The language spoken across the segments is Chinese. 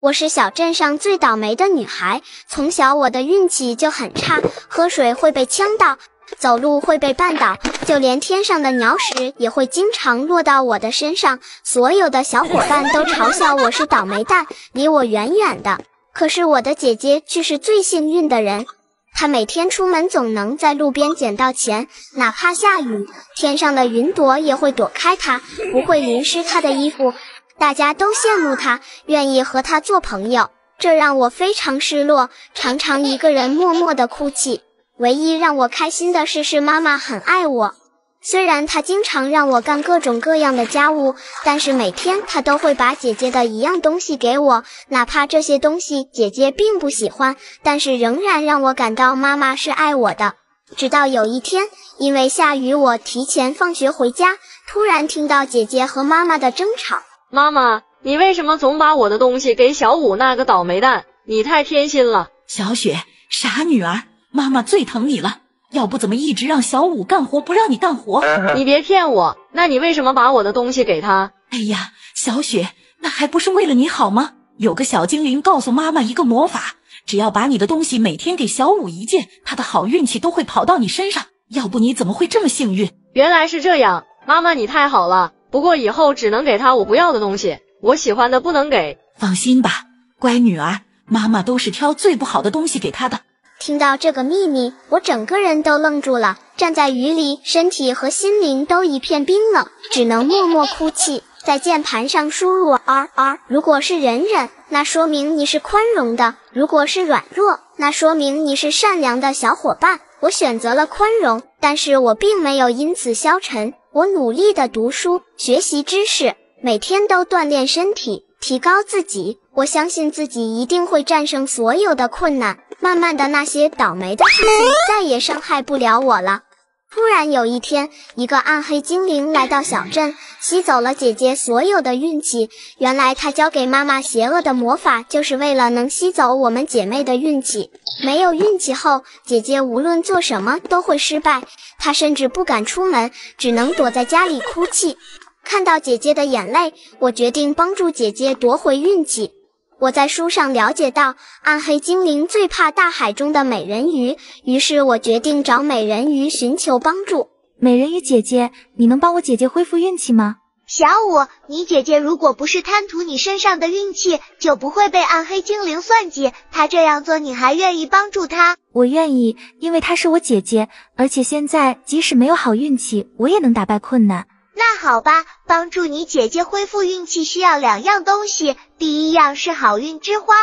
我是小镇上最倒霉的女孩，从小我的运气就很差，喝水会被呛到，走路会被绊倒，就连天上的鸟屎也会经常落到我的身上。所有的小伙伴都嘲笑我是倒霉蛋，离我远远的。可是我的姐姐却是最幸运的人，她每天出门总能在路边捡到钱，哪怕下雨，天上的云朵也会躲开她，不会淋湿她的衣服。大家都羡慕他，愿意和他做朋友，这让我非常失落，常常一个人默默的哭泣。唯一让我开心的事是妈妈很爱我，虽然她经常让我干各种各样的家务，但是每天她都会把姐姐的一样东西给我，哪怕这些东西姐姐并不喜欢，但是仍然让我感到妈妈是爱我的。直到有一天，因为下雨，我提前放学回家，突然听到姐姐和妈妈的争吵。妈妈，你为什么总把我的东西给小五那个倒霉蛋？你太偏心了。小雪，傻女儿，妈妈最疼你了。要不怎么一直让小五干活，不让你干活？你别骗我。那你为什么把我的东西给他？哎呀，小雪，那还不是为了你好吗？有个小精灵告诉妈妈一个魔法，只要把你的东西每天给小五一件，他的好运气都会跑到你身上。要不你怎么会这么幸运？原来是这样，妈妈你太好了。不过以后只能给他我不要的东西，我喜欢的不能给。放心吧，乖女儿，妈妈都是挑最不好的东西给他的。听到这个秘密，我整个人都愣住了，站在雨里，身体和心灵都一片冰冷，只能默默哭泣，在键盘上输入 R R。如果是忍忍，那说明你是宽容的；如果是软弱，那说明你是善良的小伙伴。我选择了宽容，但是我并没有因此消沉。我努力的读书，学习知识，每天都锻炼身体，提高自己。我相信自己一定会战胜所有的困难。慢慢的，那些倒霉的事情再也伤害不了我了。突然有一天，一个暗黑精灵来到小镇，吸走了姐姐所有的运气。原来他教给妈妈邪恶的魔法，就是为了能吸走我们姐妹的运气。没有运气后，姐姐无论做什么都会失败。她甚至不敢出门，只能躲在家里哭泣。看到姐姐的眼泪，我决定帮助姐姐夺回运气。我在书上了解到，暗黑精灵最怕大海中的美人鱼，于是我决定找美人鱼寻求帮助。美人鱼姐姐，你能帮我姐姐恢复运气吗？小五，你姐姐如果不是贪图你身上的运气，就不会被暗黑精灵算计。她这样做，你还愿意帮助她？我愿意，因为她是我姐姐，而且现在即使没有好运气，我也能打败困难。那好吧，帮助你姐姐恢复运气需要两样东西，第一样是好运之花，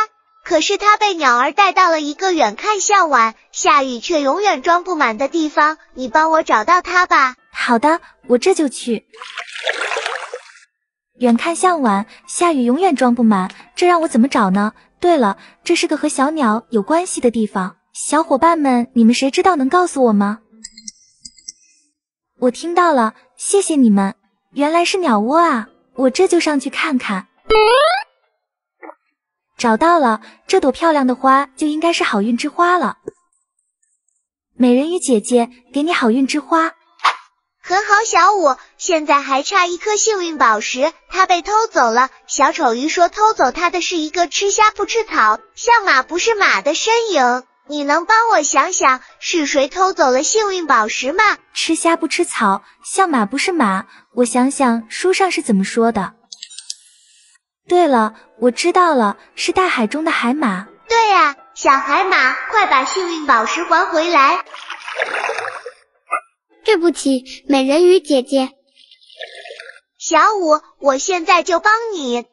可是它被鸟儿带到了一个远看向晚，下雨却永远装不满的地方，你帮我找到它吧。好的，我这就去。远看向晚，下雨永远装不满，这让我怎么找呢？对了，这是个和小鸟有关系的地方，小伙伴们，你们谁知道能告诉我吗？我听到了，谢谢你们。原来是鸟窝啊，我这就上去看看。找到了，这朵漂亮的花就应该是好运之花了。美人鱼姐姐，给你好运之花。很好，小五，现在还差一颗幸运宝石，它被偷走了。小丑鱼说偷走它的是一个吃虾不吃草、像马不是马的身影。你能帮我想想是谁偷走了幸运宝石吗？吃虾不吃草，像马不是马。我想想书上是怎么说的。对了，我知道了，是大海中的海马。对呀，小海马，快把幸运宝石还回来！对不起，美人鱼姐姐。小五，我现在就帮你。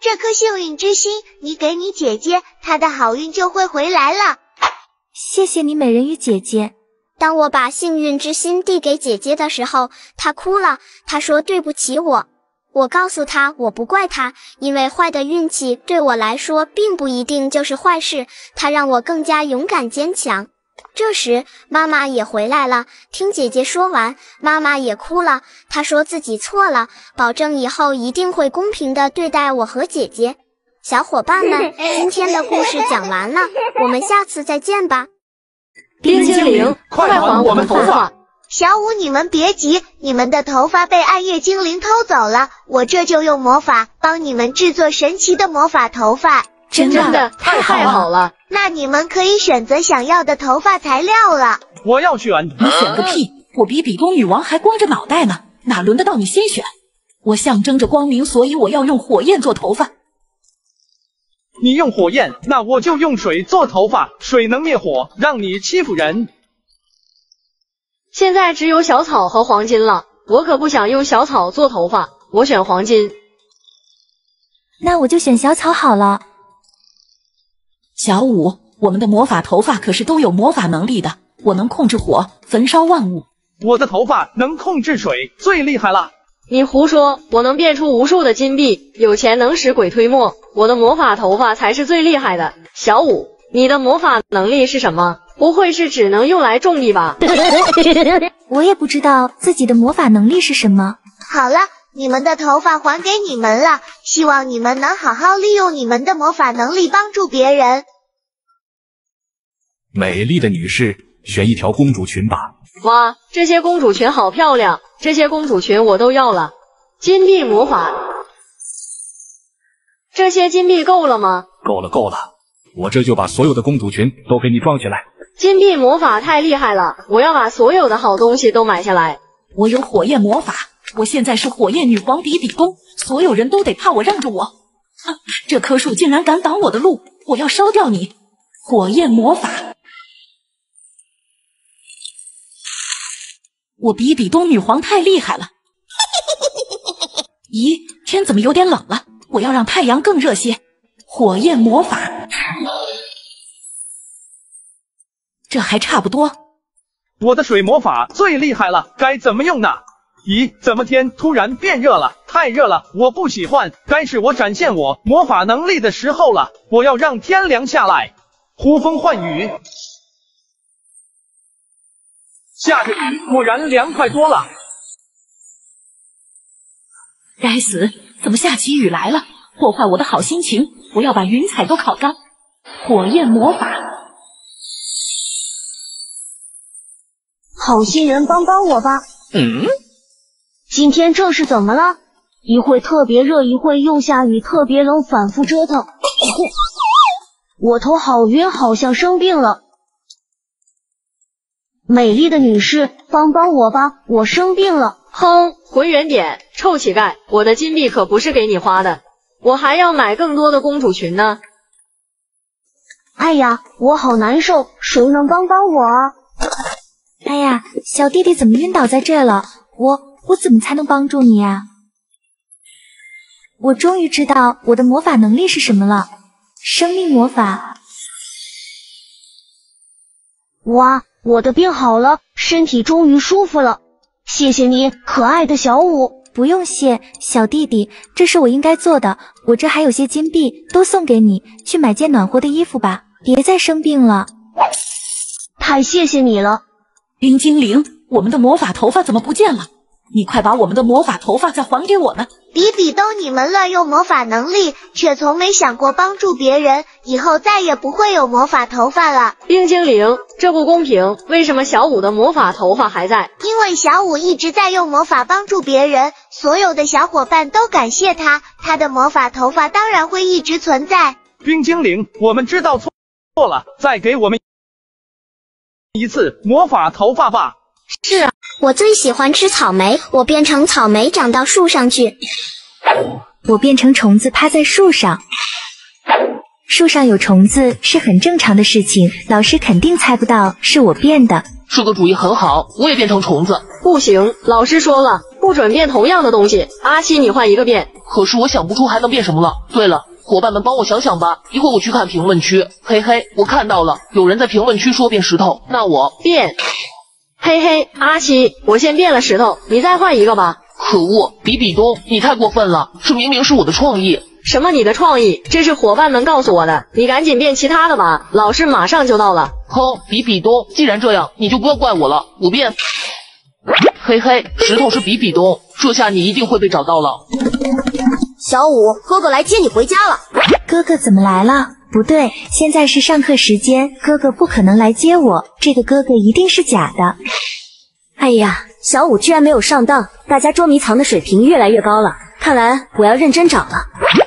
这颗幸运之心，你给你姐姐，她的好运就会回来了。谢谢你，美人鱼姐姐。当我把幸运之心递给姐姐的时候，她哭了。她说对不起我。我告诉她，我不怪她，因为坏的运气对我来说并不一定就是坏事。它让我更加勇敢坚强。这时，妈妈也回来了。听姐姐说完，妈妈也哭了。她说自己错了，保证以后一定会公平的对待我和姐姐。小伙伴们，今天的故事讲完了，我们下次再见吧。冰激凌，快还我们头发！小五，你们别急，你们的头发被暗夜精灵偷走了，我这就用魔法帮你们制作神奇的魔法头发。真真的太好了。那你们可以选择想要的头发材料了。我要选。你选个屁！我比比东女王还光着脑袋呢，哪轮得到你先选？我象征着光明，所以我要用火焰做头发。你用火焰，那我就用水做头发。水能灭火，让你欺负人。现在只有小草和黄金了，我可不想用小草做头发，我选黄金。那我就选小草好了。小五，我们的魔法头发可是都有魔法能力的，我能控制火，焚烧万物。我的头发能控制水，最厉害了。你胡说！我能变出无数的金币，有钱能使鬼推磨，我的魔法头发才是最厉害的。小五，你的魔法能力是什么？不会是只能用来种地吧？我也不知道自己的魔法能力是什么。好了，你们的头发还给你们了，希望你们能好好利用你们的魔法能力帮助别人。美丽的女士，选一条公主裙吧。哇，这些公主裙好漂亮，这些公主裙我都要了。金币魔法，这些金币够了吗？够了，够了，我这就把所有的公主裙都给你装起来。金币魔法太厉害了，我要把所有的好东西都买下来。我有火焰魔法，我现在是火焰女皇比比东，所有人都得怕我让着我。啊，这棵树竟然敢挡我的路，我要烧掉你！火焰魔法，我比比东女皇太厉害了。咦，天怎么有点冷了？我要让太阳更热些。火焰魔法，这还差不多。我的水魔法最厉害了，该怎么用呢？咦，怎么天突然变热了？太热了，我不喜欢。该是我展现我魔法能力的时候了。我要让天凉下来，呼风唤雨。下着雨，果然凉快多了。该死，怎么下起雨来了？破坏我的好心情！我要把云彩都烤干。火焰魔法，好心人帮帮我吧！嗯，今天这是怎么了？一会特别热，一会又下雨，特别冷，反复折腾。我头好晕，好像生病了。美丽的女士，帮帮我吧，我生病了。哼，滚远点，臭乞丐！我的金币可不是给你花的，我还要买更多的公主裙呢。哎呀，我好难受，谁能帮帮我啊？哎呀，小弟弟怎么晕倒在这了？我我怎么才能帮助你呀？我终于知道我的魔法能力是什么了，生命魔法。哇，我的病好了，身体终于舒服了。谢谢你，可爱的小五。不用谢，小弟弟，这是我应该做的。我这还有些金币，都送给你，去买件暖和的衣服吧，别再生病了。太谢谢你了。冰精灵，我们的魔法头发怎么不见了？你快把我们的魔法头发再还给我们！比比东，你们乱用魔法能力，却从没想过帮助别人，以后再也不会有魔法头发了。冰精灵，这不公平！为什么小五的魔法头发还在？因为小五一直在用魔法帮助别人，所有的小伙伴都感谢他，他的魔法头发当然会一直存在。冰精灵，我们知道错错了，再给我们一次魔法头发吧。是啊，我最喜欢吃草莓，我变成草莓长到树上去。我变成虫子趴在树上，树上有虫子是很正常的事情，老师肯定猜不到是我变的。这个主意很好，我也变成虫子。不行，老师说了，不准变同样的东西。阿七，你换一个变。可是我想不出还能变什么了。对了，伙伴们帮我想想吧，一会儿我去看评论区。嘿嘿，我看到了，有人在评论区说变石头，那我变。嘿嘿，阿七，我先变了石头，你再换一个吧。可恶，比比东，你太过分了，这明明是我的创意。什么你的创意？这是伙伴们告诉我的，你赶紧变其他的吧，老师马上就到了。哼，比比东，既然这样，你就不要怪我了，我变。嘿嘿，石头是比比东，这下你一定会被找到了。小五，哥哥来接你回家了。哥哥怎么来了？不对，现在是上课时间，哥哥不可能来接我，这个哥哥一定是假的。哎呀，小五居然没有上当，大家捉迷藏的水平越来越高了，看来我要认真找了。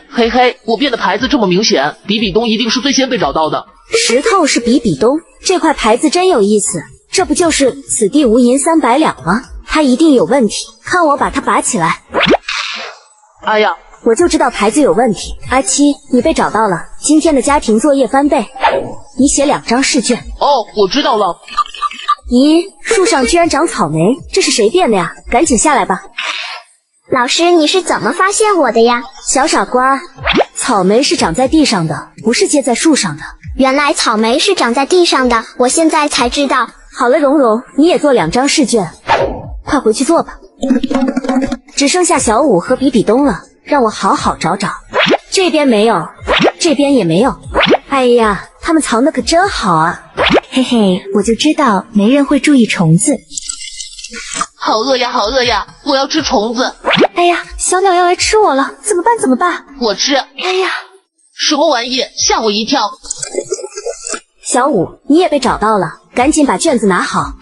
嘿嘿，我变的牌子这么明显，比比东一定是最先被找到的。石头是比比东，这块牌子真有意思，这不就是“此地无银三百两”吗？它一定有问题，看我把它拔起来。哎呀，我就知道牌子有问题。阿七，你被找到了，今天的家庭作业翻倍，你写两张试卷。哦，我知道了。咦，树上居然长草莓，这是谁变的呀？赶紧下来吧。老师，你是怎么发现我的呀？小傻瓜，草莓是长在地上的，不是结在树上的。原来草莓是长在地上的，我现在才知道。好了，蓉蓉，你也做两张试卷，快回去做吧。只剩下小五和比比东了，让我好好找找。这边没有，这边也没有。哎呀，他们藏的可真好啊！嘿嘿，我就知道没人会注意虫子。好饿呀，好饿呀！我要吃虫子。哎呀，小鸟要来吃我了，怎么办？怎么办？我吃。哎呀，什么玩意？吓我一跳！小五，你也被找到了，赶紧把卷子拿好。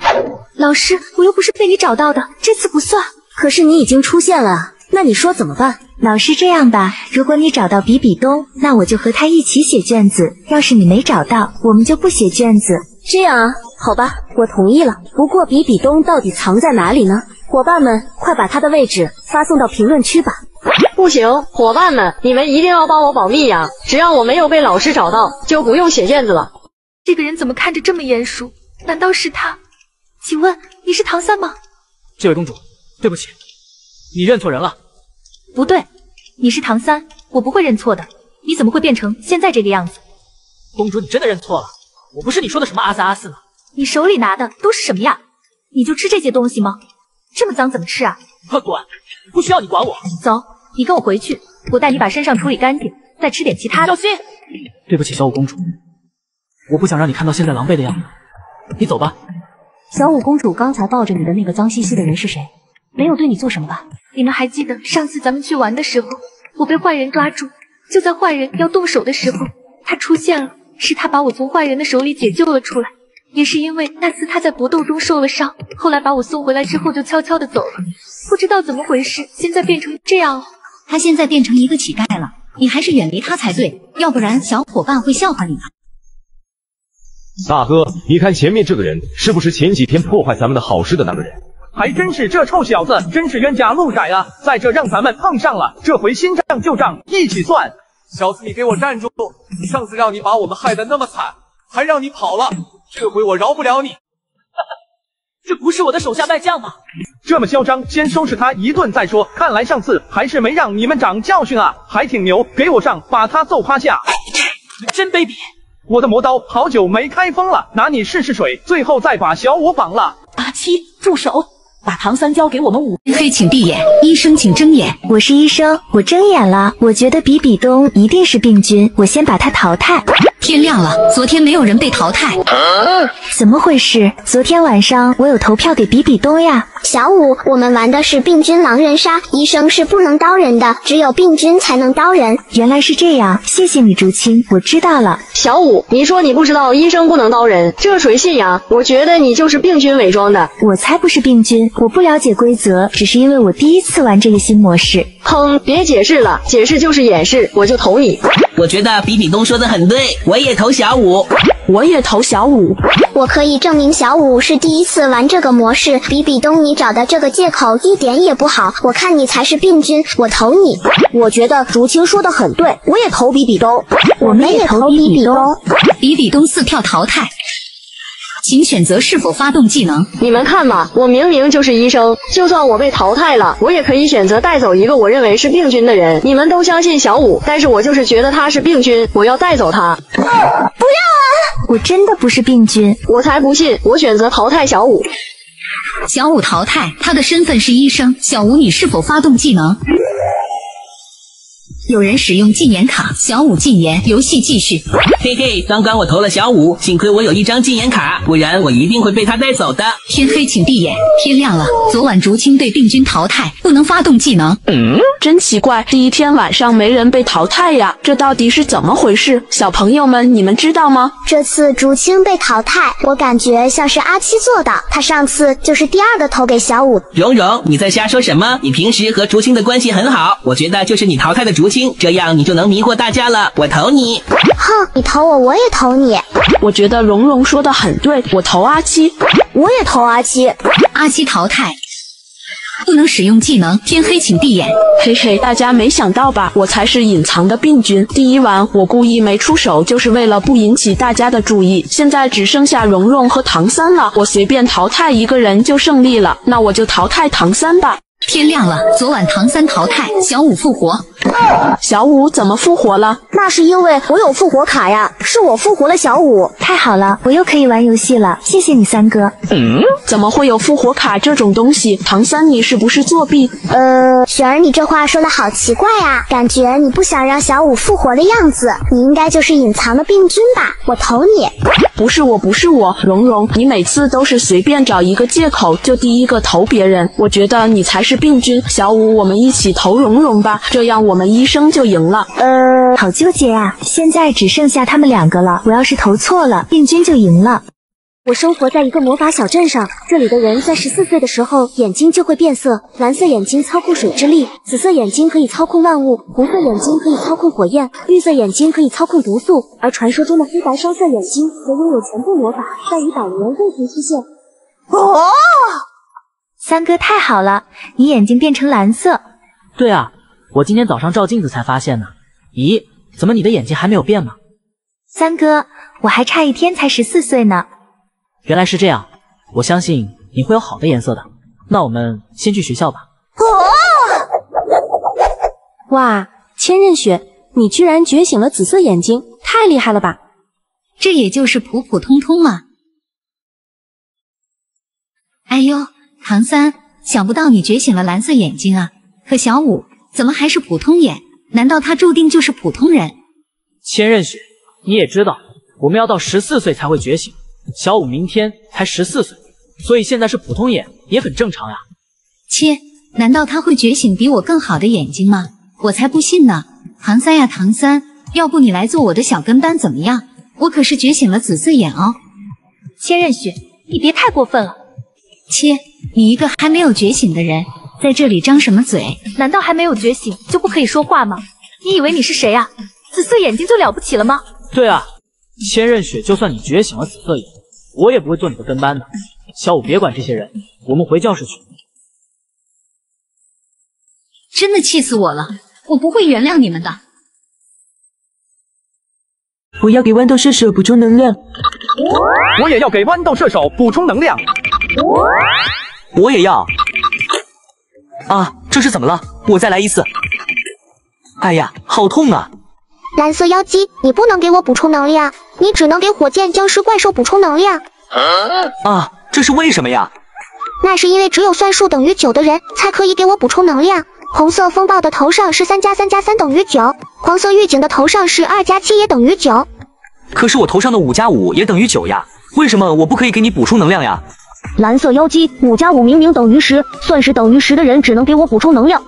老师，我又不是被你找到的，这次不算。可是你已经出现了，那你说怎么办？老师，这样吧，如果你找到比比东，那我就和他一起写卷子；要是你没找到，我们就不写卷子。这样啊，好吧，我同意了。不过比比东到底藏在哪里呢？伙伴们，快把他的位置发送到评论区吧。不行，伙伴们，你们一定要帮我保密呀！只要我没有被老师找到，就不用写卷子了。这个人怎么看着这么眼熟？难道是他？请问你是唐三吗？这位公主，对不起，你认错人了。不对，你是唐三，我不会认错的。你怎么会变成现在这个样子？公主，你真的认错了。我不是你说的什么阿三阿四吗？你手里拿的都是什么呀？你就吃这些东西吗？这么脏怎么吃啊？快滚！不需要你管我。走，你跟我回去，我带你把身上处理干净，再吃点其他的。小心！对不起，小五公主，我不想让你看到现在狼狈的样子。你走吧。小五公主刚才抱着你的那个脏兮兮的人是谁？没有对你做什么吧？你们还记得上次咱们去玩的时候，我被坏人抓住，就在坏人要动手的时候，他出现了，是他把我从坏人的手里解救了出来。也是因为那次他在搏斗中受了伤，后来把我送回来之后就悄悄的走了，不知道怎么回事，现在变成这样了。他现在变成一个乞丐了，你还是远离他才对，要不然小伙伴会笑话你的。大哥，你看前面这个人是不是前几天破坏咱们的好事的那个人？还真是，这臭小子真是冤家路窄啊！在这让咱们碰上了，这回新账旧账一起算。小子，你给我站住！上次让你把我们害得那么惨，还让你跑了。这回我饶不了你！这不是我的手下败将吗？这么嚣张，先收拾他一顿再说。看来上次还是没让你们长教训啊，还挺牛！给我上，把他揍趴下！真卑鄙！我的魔刀好久没开封了，拿你试试水，最后再把小五绑了。阿七，住手！把唐三交给我们五。黑，请闭眼。医生，请睁眼。我是医生，我睁眼了。我觉得比比东一定是病菌，我先把他淘汰。天亮了，昨天没有人被淘汰，怎么回事？昨天晚上我有投票给比比东呀。小五，我们玩的是病菌狼人杀，医生是不能刀人的，只有病菌才能刀人。原来是这样，谢谢你竹青，我知道了。小五，你说你不知道医生不能刀人，这谁信呀？我觉得你就是病菌伪装的。我才不是病菌，我不了解规则，只是因为我第一次玩这个新模式。哼，别解释了，解释就是掩饰，我就投你。我觉得比比东说的很对，我也投小五，我也投小五。我可以证明小五是第一次玩这个模式。比比东，你找的这个借口一点也不好，我看你才是病菌，我投你。我觉得竹青说的很对，我也投比比东，我们也投比比东。比比东四票淘汰。请选择是否发动技能。你们看吧，我明明就是医生，就算我被淘汰了，我也可以选择带走一个我认为是病菌的人。你们都相信小五，但是我就是觉得他是病菌，我要带走他。不要啊！我真的不是病菌，我才不信！我选择淘汰小五。小五淘汰，他的身份是医生。小五，你是否发动技能？有人使用禁言卡，小五禁言，游戏继续。嘿嘿，刚刚我投了小五，幸亏我有一张禁言卡，不然我一定会被他带走的。天黑请闭眼，天亮了。昨晚竹青被病菌淘汰，不能发动技能。嗯，真奇怪，第一天晚上没人被淘汰呀，这到底是怎么回事？小朋友们，你们知道吗？这次竹青被淘汰，我感觉像是阿七做的，他上次就是第二个投给小五。蓉蓉，你在瞎说什么？你平时和竹青的关系很好，我觉得就是你淘汰的竹青。这样你就能迷惑大家了，我投你。哼，你投我，我也投你。我觉得蓉蓉说的很对，我投阿七。我也投阿七。阿七淘汰，不能使用技能。天黑请闭眼。嘿嘿，大家没想到吧？我才是隐藏的病菌。第一晚我故意没出手，就是为了不引起大家的注意。现在只剩下蓉蓉和唐三了，我随便淘汰一个人就胜利了。那我就淘汰唐三吧。天亮了，昨晚唐三淘汰，小五复活。小五怎么复活了？那是因为我有复活卡呀，是我复活了小五。太好了，我又可以玩游戏了，谢谢你三哥。嗯，怎么会有复活卡这种东西？唐三，你是不是作弊？呃，雪儿，你这话说的好奇怪啊，感觉你不想让小五复活的样子。你应该就是隐藏的病菌吧？我投你。不是我，不是我，蓉蓉，你每次都是随便找一个借口就第一个投别人，我觉得你才是病菌。小五，我们一起投蓉蓉吧，这样我们医生就赢了。呃，好纠结啊，现在只剩下他们两个了，我要是投错了，病菌就赢了。我生活在一个魔法小镇上，这里的人在十四岁的时候眼睛就会变色，蓝色眼睛操控水之力，紫色眼睛可以操控万物，红色眼睛可以操控火焰，绿色眼睛可以操控毒素，而传说中的黑白双色眼睛则拥有全部魔法，但于百年未曾出现。哦，三哥太好了，你眼睛变成蓝色。对啊，我今天早上照镜子才发现呢。咦，怎么你的眼睛还没有变吗？三哥，我还差一天才十四岁呢。原来是这样，我相信你会有好的颜色的。那我们先去学校吧。哦哇，千仞雪，你居然觉醒了紫色眼睛，太厉害了吧！这也就是普普通通嘛。哎呦，唐三，想不到你觉醒了蓝色眼睛啊！可小五怎么还是普通眼？难道他注定就是普通人？千仞雪，你也知道，我们要到十四岁才会觉醒。小五明天才十四岁，所以现在是普通眼也很正常呀。切，难道他会觉醒比我更好的眼睛吗？我才不信呢！唐三呀，唐三，要不你来做我的小跟班怎么样？我可是觉醒了紫色眼哦。千仞雪，你别太过分了。切，你一个还没有觉醒的人，在这里张什么嘴？难道还没有觉醒就不可以说话吗？你以为你是谁啊？紫色眼睛就了不起了吗？对啊，千仞雪，就算你觉醒了紫色眼，我也不会做你的跟班的。小五，别管这些人，我们回教室去。真的气死我了！我不会原谅你们的。我要给豌豆射手补充能量。我也要给豌豆射手补充能量。我也要。啊，这是怎么了？我再来一次。哎呀，好痛啊！蓝色妖姬，你不能给我补充能量，你只能给火箭僵尸怪兽补充能量。啊，这是为什么呀？那是因为只有算数等于九的人才可以给我补充能量。红色风暴的头上是三加三加三等于九，黄色预警的头上是二加七也等于九。可是我头上的五加五也等于九呀，为什么我不可以给你补充能量呀？蓝色妖姬，五加五明明等于十，算是等于十的人只能给我补充能量。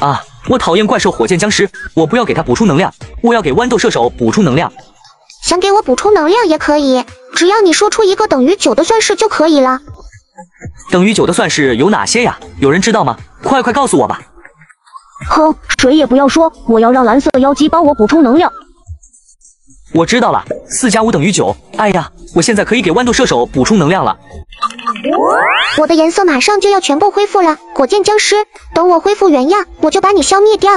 啊，我讨厌怪兽火箭僵尸，我不要给他补充能量，我要给豌豆射手补充能量。想给我补充能量也可以，只要你说出一个等于九的算式就可以了。等于九的算式有哪些呀？有人知道吗？快快告诉我吧。哼，谁也不要说，我要让蓝色妖姬帮我补充能量。我知道了，四加五等于九。哎呀，我现在可以给豌豆射手补充能量了。我的颜色马上就要全部恢复了，火箭僵尸，等我恢复原样，我就把你消灭掉。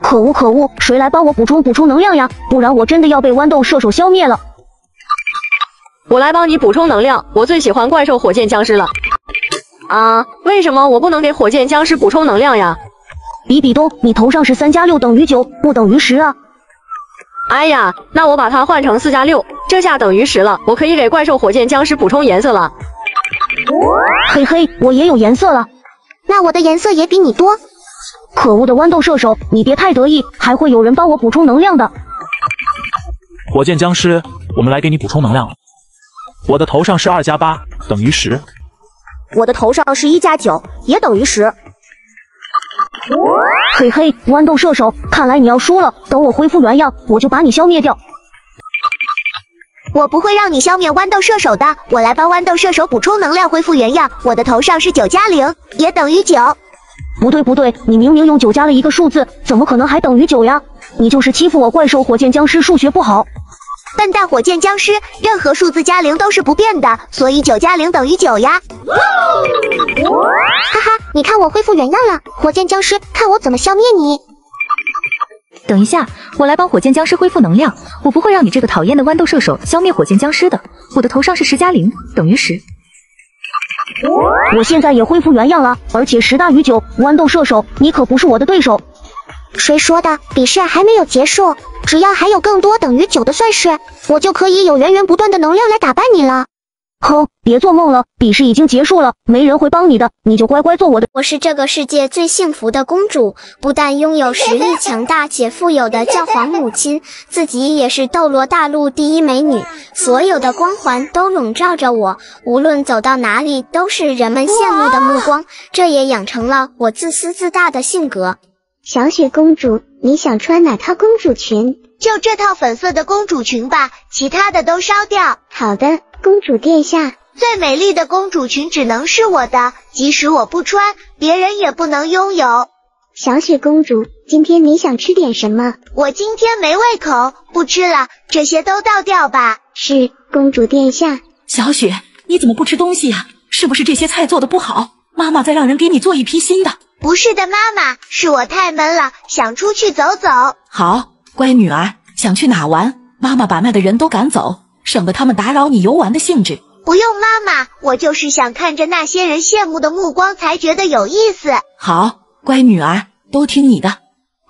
可恶可恶，谁来帮我补充补充能量呀？不然我真的要被豌豆射手消灭了。我来帮你补充能量，我最喜欢怪兽火箭僵尸了。啊，为什么我不能给火箭僵尸补充能量呀？比比东，你头上是三加六等于九，不等于十啊！哎呀，那我把它换成四加六，这下等于十了，我可以给怪兽火箭僵尸补充颜色了。嘿嘿，我也有颜色了，那我的颜色也比你多。可恶的豌豆射手，你别太得意，还会有人帮我补充能量的。火箭僵尸，我们来给你补充能量了。我的头上是二加八等于十，我的头上是一加九也等于十。嘿嘿，豌豆射手，看来你要输了。等我恢复原样，我就把你消灭掉。我不会让你消灭豌豆射手的，我来帮豌豆射手补充能量，恢复原样。我的头上是九加零，也等于九。不对不对，你明明用九加了一个数字，怎么可能还等于九呀？你就是欺负我怪兽火箭僵尸数学不好。笨蛋火箭僵尸，任何数字加零都是不变的，所以九加零等于九呀！哈哈，你看我恢复原样了，火箭僵尸，看我怎么消灭你！等一下，我来帮火箭僵尸恢复能量，我不会让你这个讨厌的豌豆射手消灭火箭僵尸的。我的头上是十加零等于十，我现在也恢复原样了，而且十大于九，豌豆射手，你可不是我的对手。谁说的？比试还没有结束，只要还有更多等于九的算式，我就可以有源源不断的能量来打败你了。哼，别做梦了，比试已经结束了，没人会帮你的，你就乖乖做我的。我是这个世界最幸福的公主，不但拥有实力强大且富有的教皇母亲，自己也是斗罗大陆第一美女，所有的光环都笼罩着我，无论走到哪里都是人们羡慕的目光，这也养成了我自私自大的性格。小雪公主，你想穿哪套公主裙？就这套粉色的公主裙吧，其他的都烧掉。好的，公主殿下。最美丽的公主裙只能是我的，即使我不穿，别人也不能拥有。小雪公主，今天你想吃点什么？我今天没胃口，不吃了，这些都倒掉吧。是，公主殿下。小雪，你怎么不吃东西呀？是不是这些菜做的不好？妈妈再让人给你做一批新的。不是的，妈妈，是我太闷了，想出去走走。好，乖女儿，想去哪玩？妈妈把那的人都赶走，省得他们打扰你游玩的兴致。不用，妈妈，我就是想看着那些人羡慕的目光才觉得有意思。好，乖女儿，都听你的。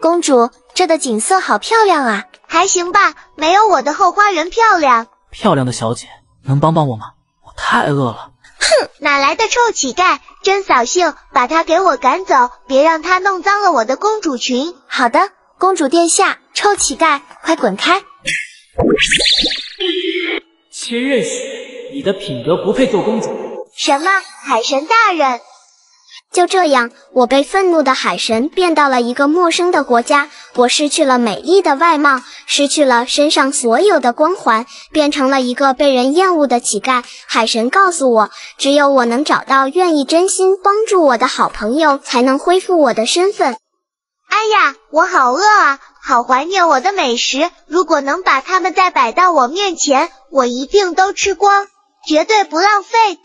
公主，这的景色好漂亮啊！还行吧，没有我的后花园漂亮。漂亮的小姐，能帮帮我吗？我太饿了。哼，哪来的臭乞丐！真扫兴，把他给我赶走，别让他弄脏了我的公主裙。好的，公主殿下，臭乞丐，快滚开！千仞雪，你的品德不配做公主。什么？海神大人？就这样，我被愤怒的海神变到了一个陌生的国家，我失去了美丽的外貌，失去了身上所有的光环，变成了一个被人厌恶的乞丐。海神告诉我，只有我能找到愿意真心帮助我的好朋友，才能恢复我的身份。哎呀，我好饿啊，好怀念我的美食。如果能把它们再摆到我面前，我一定都吃光，绝对不浪费。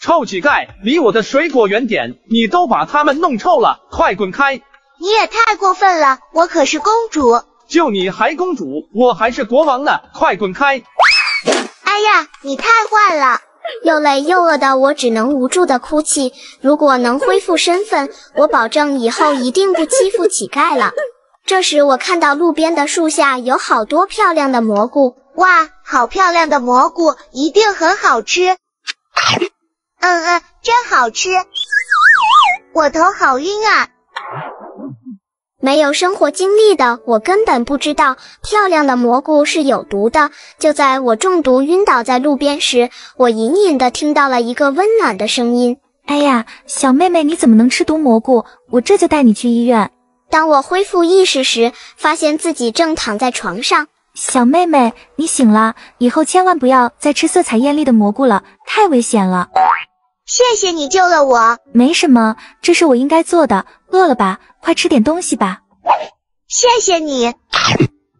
臭乞丐，离我的水果远点！你都把它们弄臭了，快滚开！你也太过分了，我可是公主。就你还公主，我还是国王呢，快滚开！哎呀，你太坏了！又累又饿的我只能无助的哭泣。如果能恢复身份，我保证以后一定不欺负乞丐了。这时我看到路边的树下有好多漂亮的蘑菇，哇，好漂亮的蘑菇，一定很好吃。嗯嗯，真好吃。我头好晕啊！没有生活经历的我根本不知道漂亮的蘑菇是有毒的。就在我中毒晕倒在路边时，我隐隐的听到了一个温暖的声音：“哎呀，小妹妹，你怎么能吃毒蘑菇？我这就带你去医院。”当我恢复意识时，发现自己正躺在床上。小妹妹，你醒了，以后千万不要再吃色彩艳丽的蘑菇了，太危险了。谢谢你救了我，没什么，这是我应该做的。饿了吧？快吃点东西吧。谢谢你，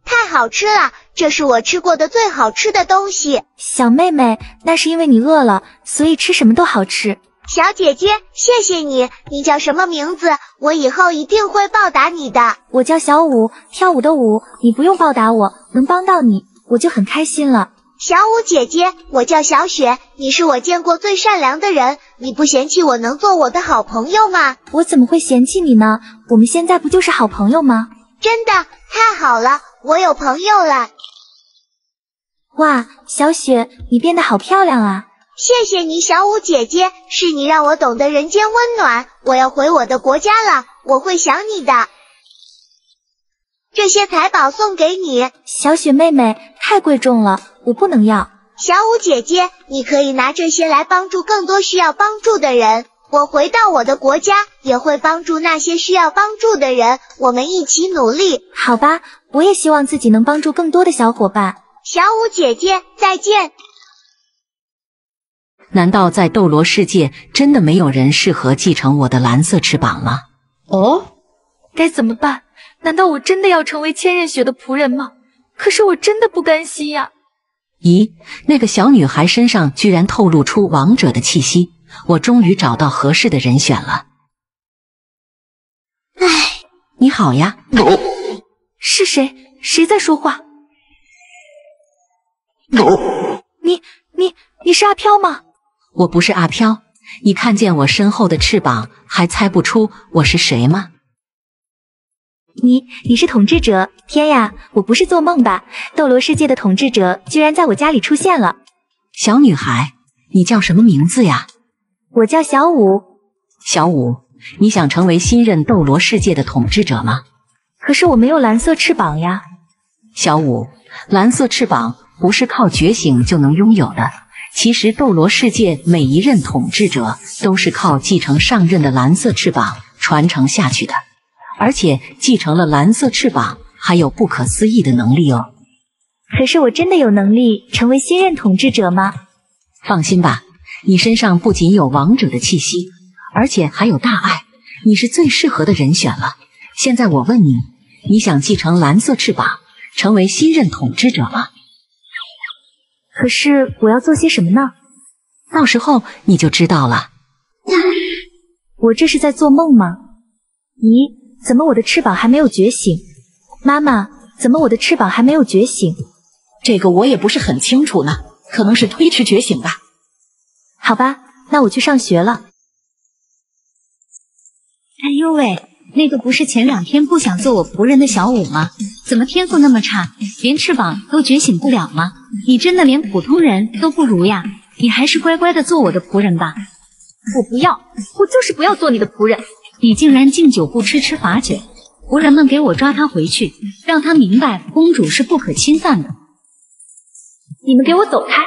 太好吃了，这是我吃过的最好吃的东西。小妹妹，那是因为你饿了，所以吃什么都好吃。小姐姐，谢谢你。你叫什么名字？我以后一定会报答你的。我叫小舞，跳舞的舞。你不用报答我，能帮到你，我就很开心了。小舞姐姐，我叫小雪，你是我见过最善良的人，你不嫌弃我能做我的好朋友吗？我怎么会嫌弃你呢？我们现在不就是好朋友吗？真的，太好了，我有朋友了。哇，小雪，你变得好漂亮啊！谢谢你，小五姐姐，是你让我懂得人间温暖。我要回我的国家了，我会想你的。这些财宝送给你，小雪妹妹，太贵重了，我不能要。小舞姐姐，你可以拿这些来帮助更多需要帮助的人。我回到我的国家，也会帮助那些需要帮助的人。我们一起努力，好吧？我也希望自己能帮助更多的小伙伴。小舞姐姐，再见。难道在斗罗世界真的没有人适合继承我的蓝色翅膀吗？哦，该怎么办？难道我真的要成为千仞雪的仆人吗？可是我真的不甘心呀！咦，那个小女孩身上居然透露出王者的气息，我终于找到合适的人选了。哎，你好呀，是谁？谁在说话？你你你是阿飘吗？我不是阿飘，你看见我身后的翅膀还猜不出我是谁吗？你你是统治者？天呀，我不是做梦吧？斗罗世界的统治者居然在我家里出现了！小女孩，你叫什么名字呀？我叫小五。小五，你想成为新任斗罗世界的统治者吗？可是我没有蓝色翅膀呀。小五，蓝色翅膀不是靠觉醒就能拥有的。其实斗罗世界每一任统治者都是靠继承上任的蓝色翅膀传承下去的。而且继承了蓝色翅膀，还有不可思议的能力哦。可是我真的有能力成为新任统治者吗？放心吧，你身上不仅有王者的气息，而且还有大爱，你是最适合的人选了。现在我问你，你想继承蓝色翅膀，成为新任统治者吗？可是我要做些什么呢？到时候你就知道了。我这是在做梦吗？咦？怎么我的翅膀还没有觉醒？妈妈，怎么我的翅膀还没有觉醒？这个我也不是很清楚呢，可能是推迟觉醒吧。好吧，那我去上学了。哎呦喂，那个不是前两天不想做我仆人的小五吗？怎么天赋那么差，连翅膀都觉醒不了吗？你真的连普通人都不如呀！你还是乖乖的做我的仆人吧。我不要，我就是不要做你的仆人。你竟然敬酒不吃吃罚酒！仆人们给我抓他回去，让他明白公主是不可侵犯的。你们给我走开！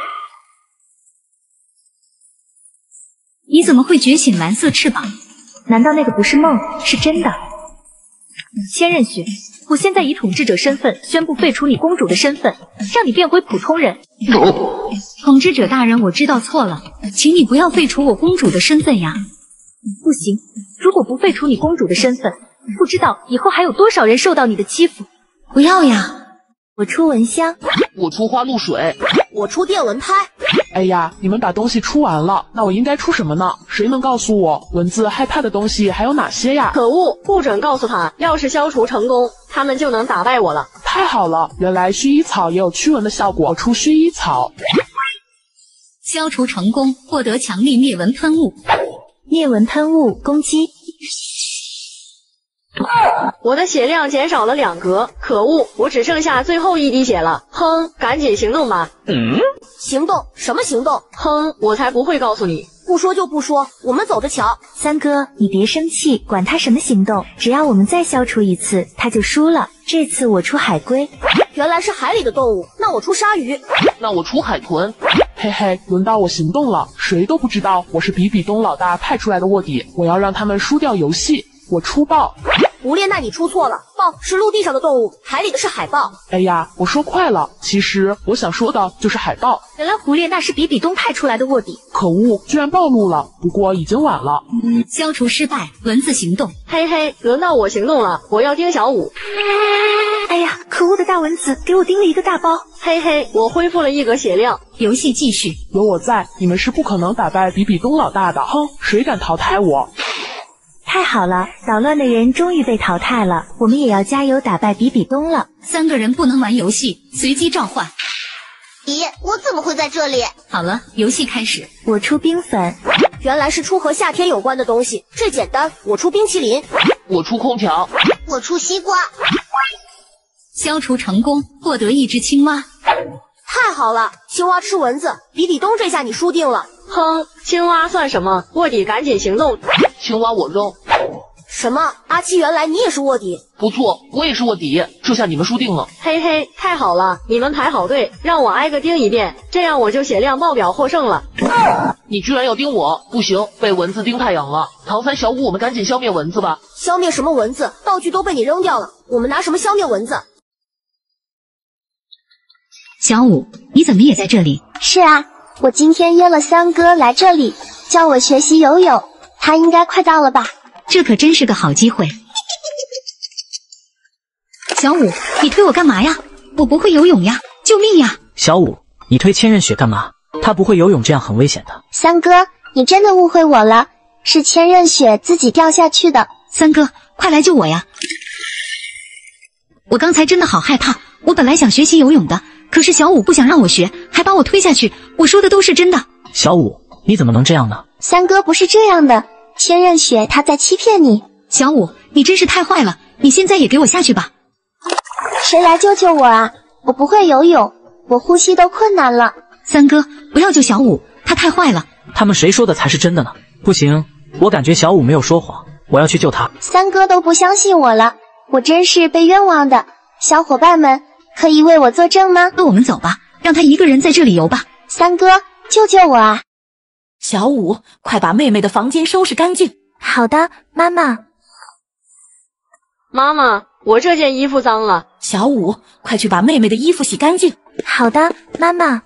你怎么会觉醒蓝色翅膀？难道那个不是梦，是真的？千仞雪，我现在以统治者身份宣布废除你公主的身份，让你变回普通人。统治者大人，我知道错了，请你不要废除我公主的身份呀！不行，如果不废除你公主的身份，不知道以后还有多少人受到你的欺负。不要呀！我出蚊香，我出花露水，我出电蚊拍。哎呀，你们把东西出完了，那我应该出什么呢？谁能告诉我蚊子害怕的东西还有哪些呀？可恶，不准告诉他！要是消除成功，他们就能打败我了。太好了，原来薰衣草也有驱蚊的效果。我出薰衣草，消除成功，获得强力灭蚊喷雾。灭蚊喷雾攻击，我的血量减少了两格，可恶，我只剩下最后一滴血了。哼，赶紧行动吧。嗯，行动？什么行动？哼，我才不会告诉你。不说就不说，我们走着瞧。三哥，你别生气，管他什么行动，只要我们再消除一次，他就输了。这次我出海龟，原来是海里的动物，那我出鲨鱼，那我出海豚。嘿嘿，轮到我行动了，谁都不知道我是比比东老大派出来的卧底，我要让他们输掉游戏。我出豹，胡列娜，你出错了，豹是陆地上的动物，海里的是海豹。哎呀，我说快了，其实我想说的就是海豹。原来胡列娜是比比东派出来的卧底，可恶，居然暴露了。不过已经晚了，消除失败，蚊子行动。嘿嘿，轮到我行动了，我要叮小五。哎呀，可恶的大蚊子给我叮了一个大包。嘿嘿，我恢复了一格血量。游戏继续，有我在，你们是不可能打败比比东老大的。哼，谁敢淘汰我？太好了，捣乱的人终于被淘汰了，我们也要加油打败比比东了。三个人不能玩游戏，随机召唤。咦，我怎么会在这里？好了，游戏开始。我出冰粉，原来是出和夏天有关的东西，这简单。我出冰淇淋，我出空调，我出西瓜。消除成功，获得一只青蛙。太好了，青蛙吃蚊子，比比东这下你输定了。哼，青蛙算什么？卧底赶紧行动！青蛙我扔。什么？阿七，原来你也是卧底？不错，我也是卧底。这下你们输定了。嘿嘿，太好了，你们排好队，让我挨个盯一遍，这样我就血量爆表获胜了。你居然要盯我？不行，被蚊子叮太痒了。唐三、小五，我们赶紧消灭蚊子吧！消灭什么蚊子？道具都被你扔掉了，我们拿什么消灭蚊子？小五，你怎么也在这里？是啊，我今天约了三哥来这里教我学习游泳，他应该快到了吧？这可真是个好机会。小五，你推我干嘛呀？我不会游泳呀！救命呀！小五，你推千仞雪干嘛？她不会游泳，这样很危险的。三哥，你真的误会我了，是千仞雪自己掉下去的。三哥，快来救我呀！我刚才真的好害怕，我本来想学习游泳的，可是小五不想让我学，还把我推下去。我说的都是真的。小五，你怎么能这样呢？三哥不是这样的。千仞雪，他在欺骗你，小五，你真是太坏了！你现在也给我下去吧！谁来救救我啊？我不会游泳，我呼吸都困难了。三哥，不要救小五，他太坏了。他们谁说的才是真的呢？不行，我感觉小五没有说谎，我要去救他。三哥都不相信我了，我真是被冤枉的。小伙伴们，可以为我作证吗？那我们走吧，让他一个人在这里游吧。三哥，救救我啊！小五，快把妹妹的房间收拾干净。好的，妈妈。妈妈，我这件衣服脏了。小五，快去把妹妹的衣服洗干净。好的，妈妈。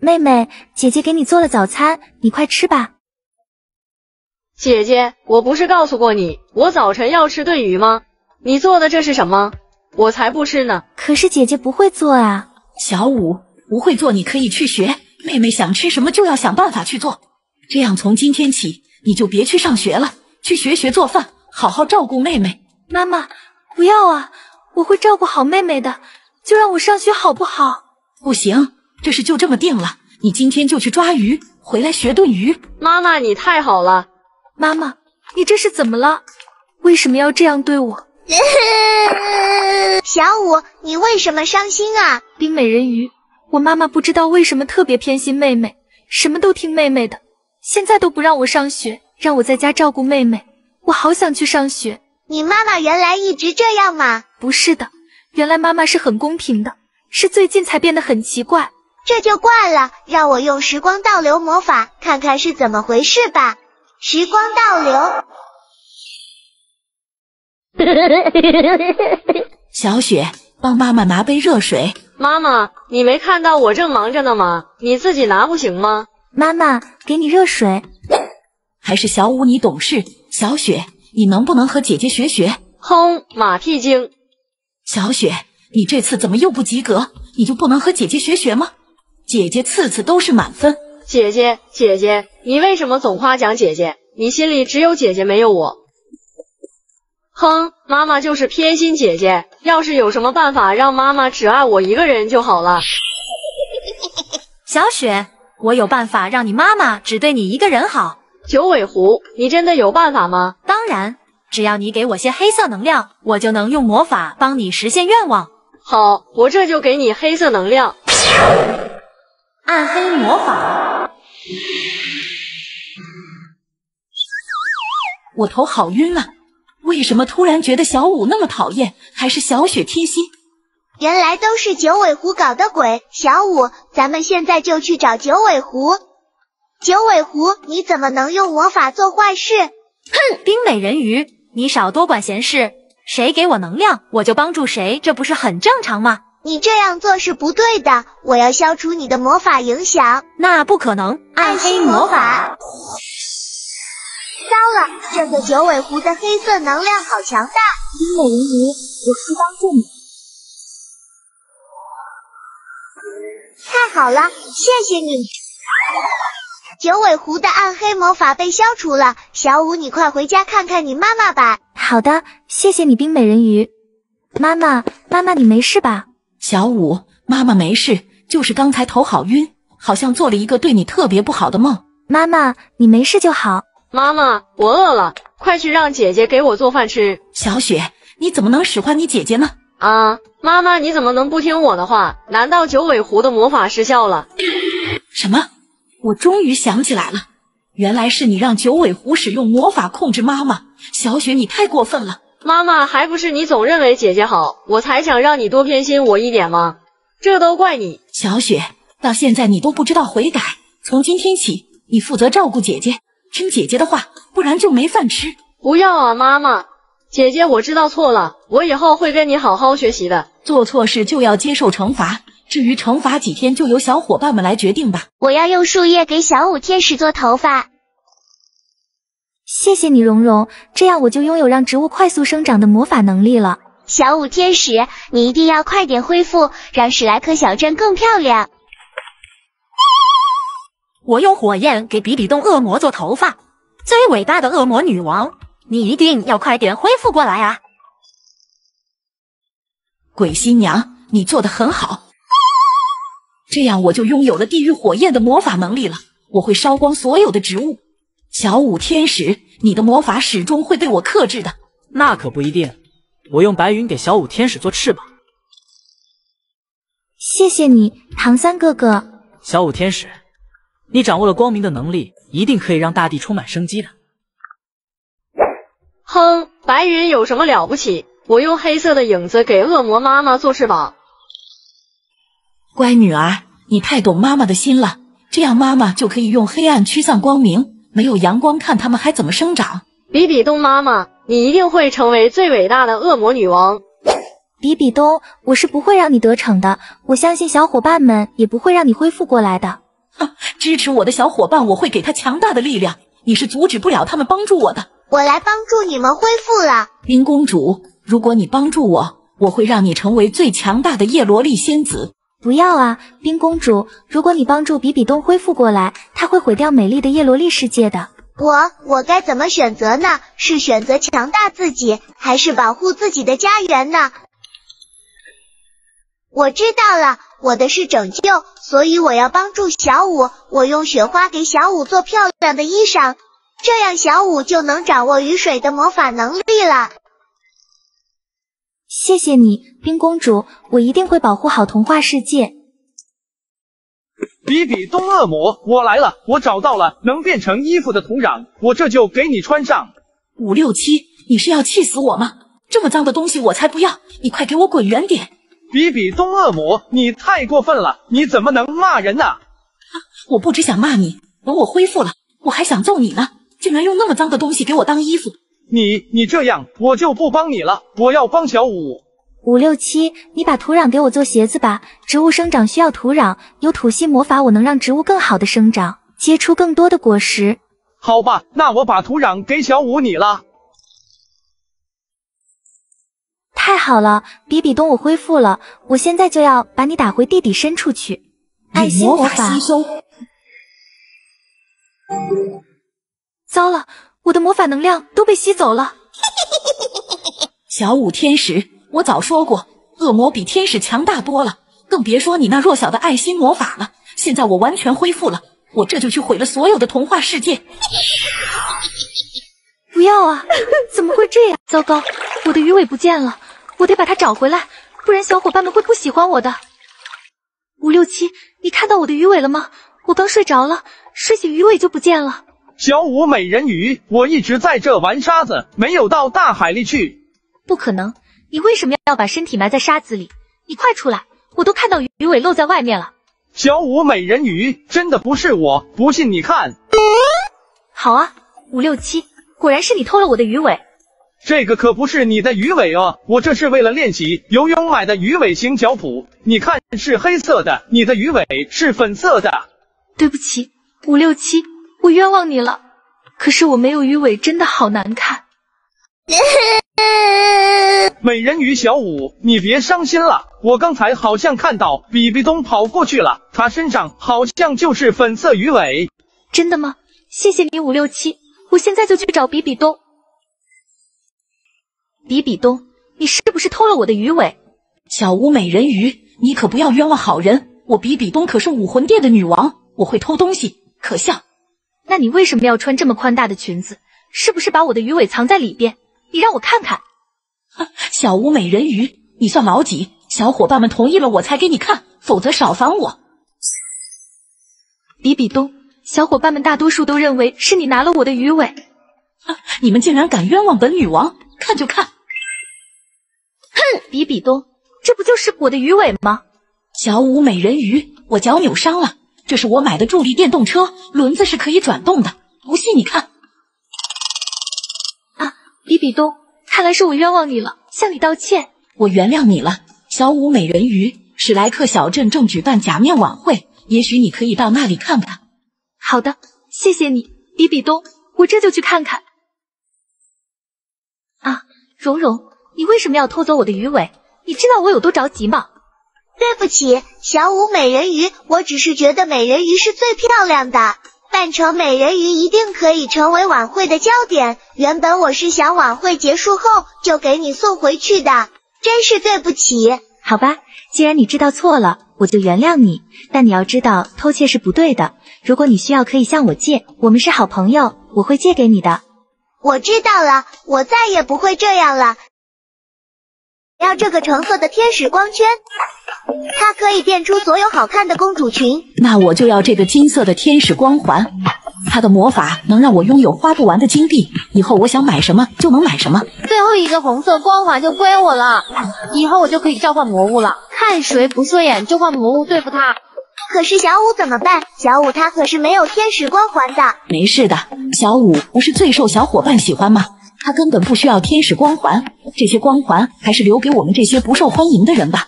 妹妹，姐姐给你做了早餐，你快吃吧。姐姐，我不是告诉过你，我早晨要吃炖鱼吗？你做的这是什么？我才不吃呢。可是姐姐不会做啊。小五，不会做你可以去学。妹妹想吃什么就要想办法去做，这样从今天起你就别去上学了，去学学做饭，好好照顾妹妹。妈妈，不要啊，我会照顾好妹妹的，就让我上学好不好？不行，这事就这么定了，你今天就去抓鱼，回来学炖鱼。妈妈，你太好了。妈妈，你这是怎么了？为什么要这样对我？小五，你为什么伤心啊？冰美人鱼。我妈妈不知道为什么特别偏心妹妹，什么都听妹妹的，现在都不让我上学，让我在家照顾妹妹。我好想去上学。你妈妈原来一直这样吗？不是的，原来妈妈是很公平的，是最近才变得很奇怪。这就怪了，让我用时光倒流魔法看看是怎么回事吧。时光倒流。小雪，帮妈妈拿杯热水。妈妈，你没看到我正忙着呢吗？你自己拿不行吗？妈妈，给你热水。还是小五你懂事。小雪，你能不能和姐姐学学？哼，马屁精。小雪，你这次怎么又不及格？你就不能和姐姐学学吗？姐姐次次都是满分。姐姐，姐姐，你为什么总夸奖姐姐？你心里只有姐姐没有我。哼，妈妈就是偏心姐姐。要是有什么办法让妈妈只爱我一个人就好了。小雪，我有办法让你妈妈只对你一个人好。九尾狐，你真的有办法吗？当然，只要你给我些黑色能量，我就能用魔法帮你实现愿望。好，我这就给你黑色能量。暗黑魔法。我头好晕啊！为什么突然觉得小五那么讨厌？还是小雪贴心？原来都是九尾狐搞的鬼！小五，咱们现在就去找九尾狐。九尾狐，你怎么能用魔法做坏事？哼，冰美人鱼，你少多管闲事！谁给我能量，我就帮助谁，这不是很正常吗？你这样做是不对的，我要消除你的魔法影响。那不可能，暗黑魔法。糟了，这个九尾狐的黑色能量好强大！冰美人鱼，我去帮助你。太好了，谢谢你。九尾狐的暗黑魔法被消除了，小五，你快回家看看你妈妈吧。好的，谢谢你，冰美人鱼。妈妈，妈妈，你没事吧？小五，妈妈没事，就是刚才头好晕，好像做了一个对你特别不好的梦。妈妈，你没事就好。妈妈，我饿了，快去让姐姐给我做饭吃。小雪，你怎么能使唤你姐姐呢？啊，妈妈，你怎么能不听我的话？难道九尾狐的魔法失效了？什么？我终于想起来了，原来是你让九尾狐使用魔法控制妈妈。小雪，你太过分了！妈妈，还不是你总认为姐姐好，我才想让你多偏心我一点吗？这都怪你，小雪，到现在你都不知道悔改。从今天起，你负责照顾姐姐，听姐姐的话，不然就没饭吃。不要啊，妈妈，姐姐，我知道错了，我以后会跟你好好学习的。做错事就要接受惩罚，至于惩罚几天，就由小伙伴们来决定吧。我要用树叶给小舞天使做头发。谢谢你，蓉蓉，这样我就拥有让植物快速生长的魔法能力了。小舞天使，你一定要快点恢复，让史莱克小镇更漂亮。我用火焰给比比东恶魔做头发，最伟大的恶魔女王，你一定要快点恢复过来啊！鬼新娘，你做的很好，这样我就拥有了地狱火焰的魔法能力了。我会烧光所有的植物。小舞天使，你的魔法始终会被我克制的。那可不一定。我用白云给小舞天使做翅膀。谢谢你，唐三哥哥。小舞天使，你掌握了光明的能力，一定可以让大地充满生机的。哼，白云有什么了不起？我用黑色的影子给恶魔妈妈做翅膀。乖女儿，你太懂妈妈的心了，这样妈妈就可以用黑暗驱散光明。没有阳光，看他们还怎么生长？比比东妈妈，你一定会成为最伟大的恶魔女王。比比东，我是不会让你得逞的。我相信小伙伴们也不会让你恢复过来的。支持我的小伙伴，我会给他强大的力量。你是阻止不了他们帮助我的。我来帮助你们恢复了。冰公主，如果你帮助我，我会让你成为最强大的叶罗丽仙子。不要啊，冰公主！如果你帮助比比东恢复过来，他会毁掉美丽的叶罗丽世界的。我我该怎么选择呢？是选择强大自己，还是保护自己的家园呢？我知道了，我的是拯救，所以我要帮助小舞。我用雪花给小舞做漂亮的衣裳，这样小舞就能掌握雨水的魔法能力了。谢谢你，冰公主，我一定会保护好童话世界。比比东恶魔，我来了！我找到了能变成衣服的土壤，我这就给你穿上。五六七，你是要气死我吗？这么脏的东西我才不要！你快给我滚远点！比比东恶魔，你太过分了！你怎么能骂人呢？啊！我不只想骂你，等我恢复了，我还想揍你呢！竟然用那么脏的东西给我当衣服！你你这样，我就不帮你了。我要帮小五。五六七，你把土壤给我做鞋子吧。植物生长需要土壤，有土系魔法，我能让植物更好的生长，结出更多的果实。好吧，那我把土壤给小五你了。太好了，比比东，我恢复了，我现在就要把你打回地底深处去。爱心魔法吸收。糟了。我的魔法能量都被吸走了。小舞天使，我早说过，恶魔比天使强大多了，更别说你那弱小的爱心魔法了。现在我完全恢复了，我这就去毁了所有的童话世界。不要啊！怎么会这样？糟糕，我的鱼尾不见了，我得把它找回来，不然小伙伴们会不喜欢我的。五六七，你看到我的鱼尾了吗？我刚睡着了，睡醒鱼尾就不见了。小舞美人鱼，我一直在这玩沙子，没有到大海里去。不可能！你为什么要把身体埋在沙子里？你快出来！我都看到鱼尾露在外面了。小舞美人鱼，真的不是我，不信你看。好啊，五六七，果然是你偷了我的鱼尾。这个可不是你的鱼尾哦，我这是为了练习游泳买的鱼尾型脚蹼。你看，是黑色的，你的鱼尾是粉色的。对不起，五六七。我冤枉你了，可是我没有鱼尾，真的好难看。美人鱼小舞，你别伤心了，我刚才好像看到比比东跑过去了，他身上好像就是粉色鱼尾。真的吗？谢谢你五六七，我现在就去找比比东。比比东，你是不是偷了我的鱼尾？小舞美人鱼，你可不要冤枉好人，我比比东可是武魂殿的女王，我会偷东西，可笑。那你为什么要穿这么宽大的裙子？是不是把我的鱼尾藏在里边？你让我看看。小舞美人鱼，你算老几？小伙伴们同意了我才给你看，否则少烦我。比比东，小伙伴们大多数都认为是你拿了我的鱼尾。啊！你们竟然敢冤枉本女王！看就看。哼，比比东，这不就是我的鱼尾吗？小舞美人鱼，我脚扭伤了，这是我买的助力电动车，轮子是可以转动的。不信你看。啊，比比东，看来是我冤枉你了，向你道歉。我原谅你了，小舞美人鱼。史莱克小镇正举办假面晚会，也许你可以到那里看看。好的，谢谢你，比比东，我这就去看看。啊，蓉蓉，你为什么要偷走我的鱼尾？你知道我有多着急吗？对不起，小舞美人鱼，我只是觉得美人鱼是最漂亮的，扮成美人鱼一定可以成为晚会的焦点。原本我是想晚会结束后就给你送回去的，真是对不起。好吧，既然你知道错了，我就原谅你。但你要知道，偷窃是不对的。如果你需要，可以向我借，我们是好朋友，我会借给你的。我知道了，我再也不会这样了。要这个橙色的天使光圈，它可以变出所有好看的公主裙。那我就要这个金色的天使光环，它的魔法能让我拥有花不完的金币，以后我想买什么就能买什么。最后一个红色光环就归我了，以后我就可以召唤魔物了，看谁不顺眼就换魔物对付他。可是小五怎么办？小五他可是没有天使光环的。没事的，小五不是最受小伙伴喜欢吗？他根本不需要天使光环，这些光环还是留给我们这些不受欢迎的人吧。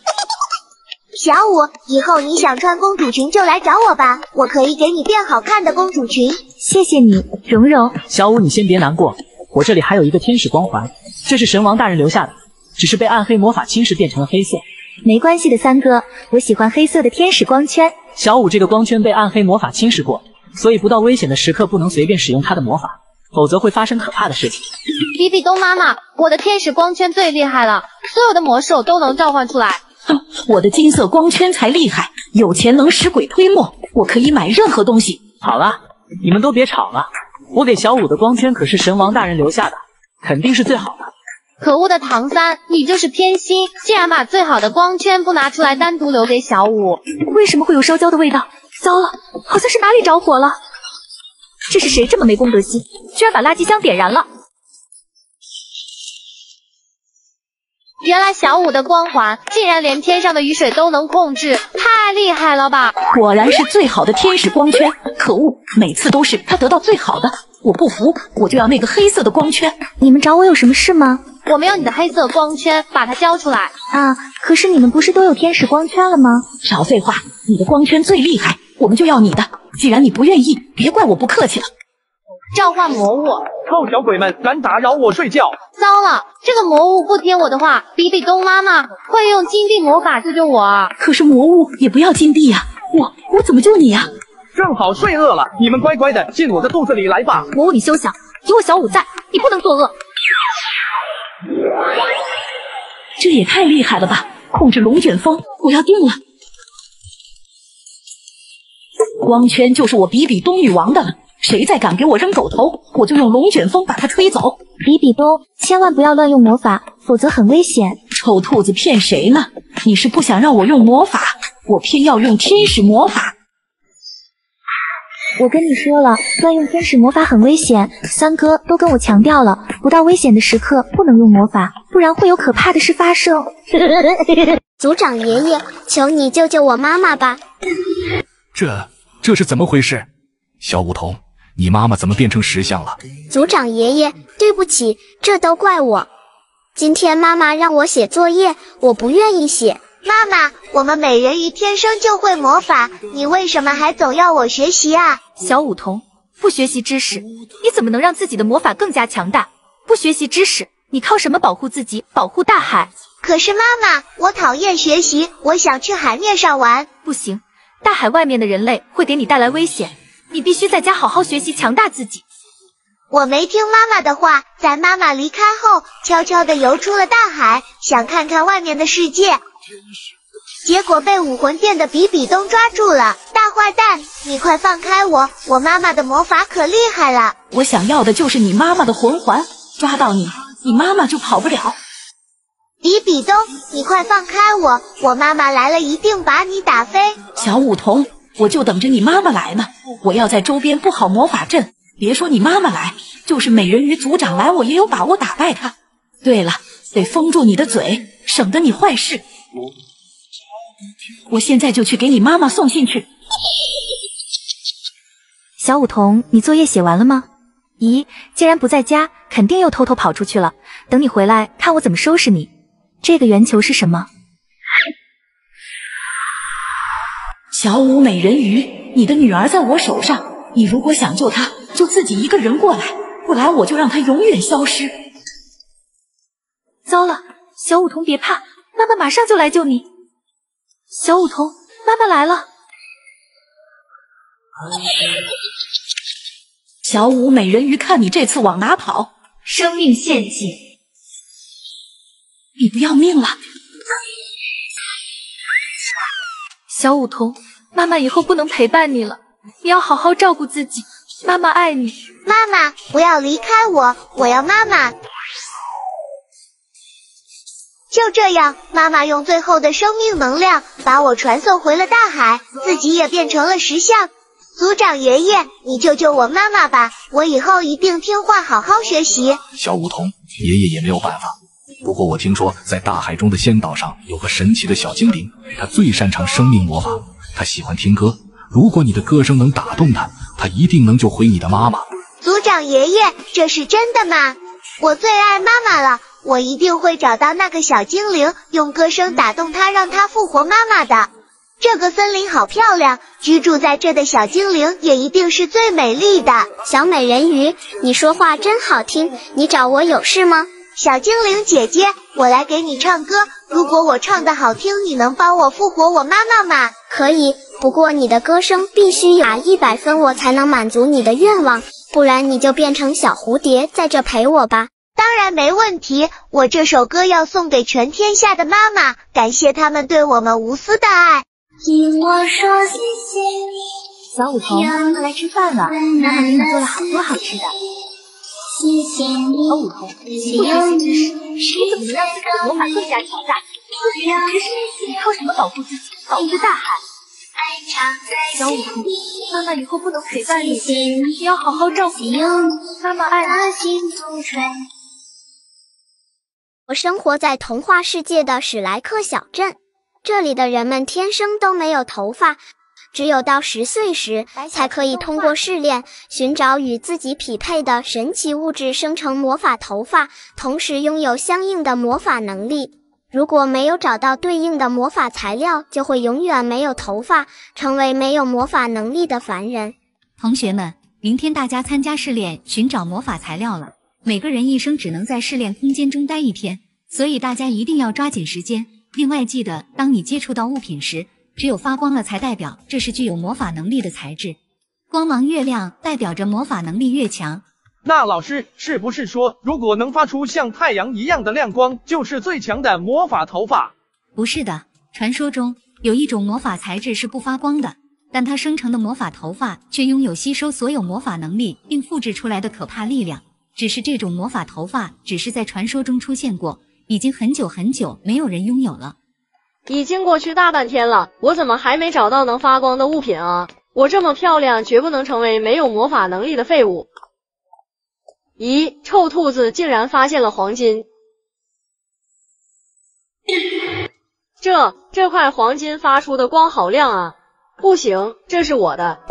小五，以后你想穿公主裙就来找我吧，我可以给你变好看的公主裙。谢谢你，蓉蓉。小五，你先别难过，我这里还有一个天使光环，这是神王大人留下的，只是被暗黑魔法侵蚀变成了黑色。没关系的，三哥，我喜欢黑色的天使光圈。小五，这个光圈被暗黑魔法侵蚀过，所以不到危险的时刻不能随便使用它的魔法，否则会发生可怕的事情。比比东妈妈，我的天使光圈最厉害了，所有的魔兽都能召唤出来。哼，我的金色光圈才厉害，有钱能使鬼推磨，我可以买任何东西。好了，你们都别吵了，我给小五的光圈可是神王大人留下的，肯定是最好的。可恶的唐三，你就是偏心，竟然把最好的光圈不拿出来，单独留给小五。为什么会有烧焦的味道？糟了，好像是哪里着火了。这是谁这么没公德心，居然把垃圾箱点燃了？原来小五的光环竟然连天上的雨水都能控制，太厉害了吧！果然是最好的天使光圈，可恶，每次都是他得到最好的，我不服，我就要那个黑色的光圈。你们找我有什么事吗？我们要你的黑色光圈，把它交出来啊！可是你们不是都有天使光圈了吗？少废话，你的光圈最厉害，我们就要你的。既然你不愿意，别怪我不客气了。召唤魔物！臭小鬼们，敢打扰我睡觉！糟了，这个魔物不听我的话，比比东妈妈快用金币魔法救救我。可是魔物也不要金币呀，我我怎么救你呀？正好睡饿了，你们乖乖的进我的肚子里来吧。魔物你休想，有我小五在，你不能作恶。这也太厉害了吧！控制龙卷风，我要定了。光圈就是我比比东女王的了，谁再敢给我扔狗头，我就用龙卷风把他吹走。比比东，千万不要乱用魔法，否则很危险。臭兔子骗谁呢？你是不想让我用魔法，我偏要用天使魔法。我跟你说了，乱用天使魔法很危险。三哥都跟我强调了，不到危险的时刻不能用魔法，不然会有可怕的事发生。族长爷爷，求你救救我妈妈吧！这这是怎么回事？小梧桐，你妈妈怎么变成石像了？族长爷爷，对不起，这都怪我。今天妈妈让我写作业，我不愿意写。妈妈，我们美人鱼天生就会魔法，你为什么还总要我学习啊？小梧桐，不学习知识，你怎么能让自己的魔法更加强大？不学习知识，你靠什么保护自己，保护大海？可是妈妈，我讨厌学习，我想去海面上玩。不行，大海外面的人类会给你带来危险，你必须在家好好学习，强大自己。我没听妈妈的话，在妈妈离开后，悄悄地游出了大海，想看看外面的世界。结果被武魂殿的比比东抓住了，大坏蛋，你快放开我！我妈妈的魔法可厉害了，我想要的就是你妈妈的魂环，抓到你，你妈妈就跑不了。比比东，你快放开我！我妈妈来了，一定把你打飞。小梧桐，我就等着你妈妈来呢。我要在周边布好魔法阵，别说你妈妈来，就是美人鱼族长来，我也有把握打败他。对了，得封住你的嘴，省得你坏事。我现在就去给你妈妈送信去。小舞童，你作业写完了吗？咦，既然不在家，肯定又偷偷跑出去了。等你回来，看我怎么收拾你。这个圆球是什么？小舞美人鱼，你的女儿在我手上，你如果想救她，就自己一个人过来，不来我就让她永远消失。糟了，小舞童别怕，妈妈马上就来救你。小舞桐，妈妈来了。小舞美人鱼，看你这次往哪跑！生命陷阱，你不要命了！小舞桐，妈妈以后不能陪伴你了，你要好好照顾自己。妈妈爱你，妈妈不要离开我，我要妈妈。就这样，妈妈用最后的生命能量把我传送回了大海，自己也变成了石像。族长爷爷，你救救我妈妈吧，我以后一定听话，好好学习。小梧桐，爷爷也没有办法。不过我听说，在大海中的仙岛上有个神奇的小精灵，他最擅长生命魔法，他喜欢听歌。如果你的歌声能打动他，他一定能救回你的妈妈。族长爷爷，这是真的吗？我最爱妈妈了，我一定会找到那个小精灵，用歌声打动他，让他复活妈妈的。这个森林好漂亮，居住在这的小精灵也一定是最美丽的。小美人鱼，你说话真好听，你找我有事吗？小精灵姐姐，我来给你唱歌。如果我唱的好听，你能帮我复活我妈妈吗？可以，不过你的歌声必须打一百分，我才能满足你的愿望。不然你就变成小蝴蝶，在这陪我吧。当然没问题，我这首歌要送给全天下的妈妈，感谢他们对我们无私的爱。听我说谢谢你，小梧桐，快来吃饭了，妈妈给你做了好多好吃的。谢谢你，小梧桐，不学习知识，你怎么能让自己的魔法更加强大？不学习知识，你靠什么保护自己，保护大海？小梧桐，妈妈以后不能陪伴你，你要好好照顾妈妈爱你。我生活在童话世界的史莱克小镇。这里的人们天生都没有头发，只有到十岁时才可以通过试炼寻找与自己匹配的神奇物质，生成魔法头发，同时拥有相应的魔法能力。如果没有找到对应的魔法材料，就会永远没有头发，成为没有魔法能力的凡人。同学们，明天大家参加试炼寻找魔法材料了。每个人一生只能在试炼空间中待一天，所以大家一定要抓紧时间。另外，记得当你接触到物品时，只有发光了才代表这是具有魔法能力的材质。光芒越亮，代表着魔法能力越强。那老师是不是说，如果能发出像太阳一样的亮光，就是最强的魔法头发？不是的，传说中有一种魔法材质是不发光的，但它生成的魔法头发却拥有吸收所有魔法能力并复制出来的可怕力量。只是这种魔法头发只是在传说中出现过。已经很久很久没有人拥有了。已经过去大半天了，我怎么还没找到能发光的物品啊？我这么漂亮，绝不能成为没有魔法能力的废物。咦，臭兔子竟然发现了黄金！这这块黄金发出的光好亮啊！不行，这是我的。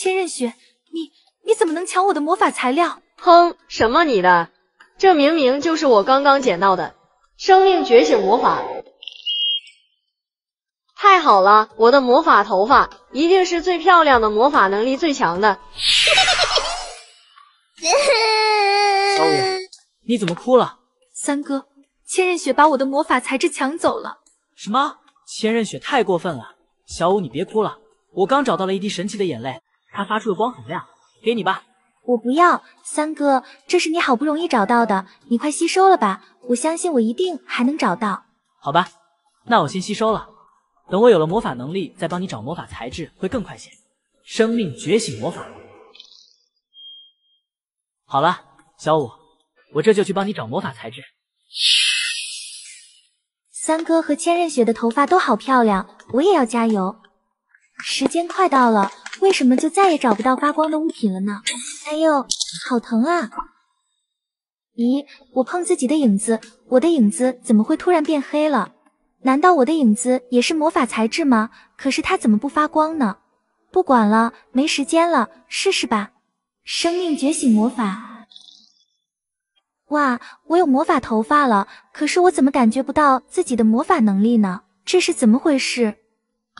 千仞雪，你。你怎么能抢我的魔法材料？哼，什么你的？这明明就是我刚刚捡到的生命觉醒魔法！太好了，我的魔法头发一定是最漂亮的，魔法能力最强的。小五，你怎么哭了？三哥，千仞雪把我的魔法材质抢走了。什么？千仞雪太过分了！小五，你别哭了，我刚找到了一滴神奇的眼泪，它发出的光很亮。给你吧，我不要。三哥，这是你好不容易找到的，你快吸收了吧。我相信我一定还能找到。好吧，那我先吸收了。等我有了魔法能力，再帮你找魔法材质会更快些。生命觉醒魔法。好了，小五，我这就去帮你找魔法材质。三哥和千仞雪的头发都好漂亮，我也要加油。时间快到了，为什么就再也找不到发光的物品了呢？哎呦，好疼啊！咦，我碰自己的影子，我的影子怎么会突然变黑了？难道我的影子也是魔法材质吗？可是它怎么不发光呢？不管了，没时间了，试试吧。生命觉醒魔法。哇，我有魔法头发了，可是我怎么感觉不到自己的魔法能力呢？这是怎么回事？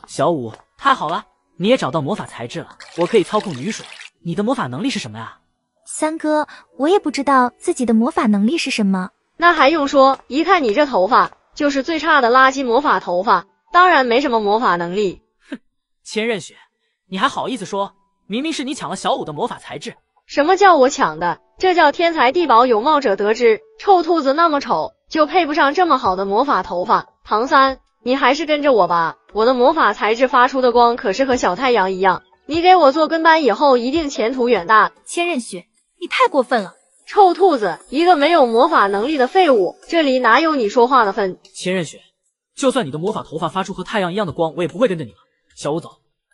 小五，太好了，你也找到魔法材质了，我可以操控雨水。你的魔法能力是什么呀？三哥，我也不知道自己的魔法能力是什么。那还用说？一看你这头发，就是最差的垃圾魔法头发，当然没什么魔法能力。哼，千仞雪，你还好意思说？明明是你抢了小五的魔法材质。什么叫我抢的？这叫天才地宝有貌者得之。臭兔子那么丑，就配不上这么好的魔法头发。唐三，你还是跟着我吧。我的魔法材质发出的光可是和小太阳一样。你给我做跟班以后，一定前途远大。千仞雪，你太过分了！臭兔子，一个没有魔法能力的废物，这里哪有你说话的份？千仞雪，就算你的魔法头发发出和太阳一样的光，我也不会跟着你了。小五走，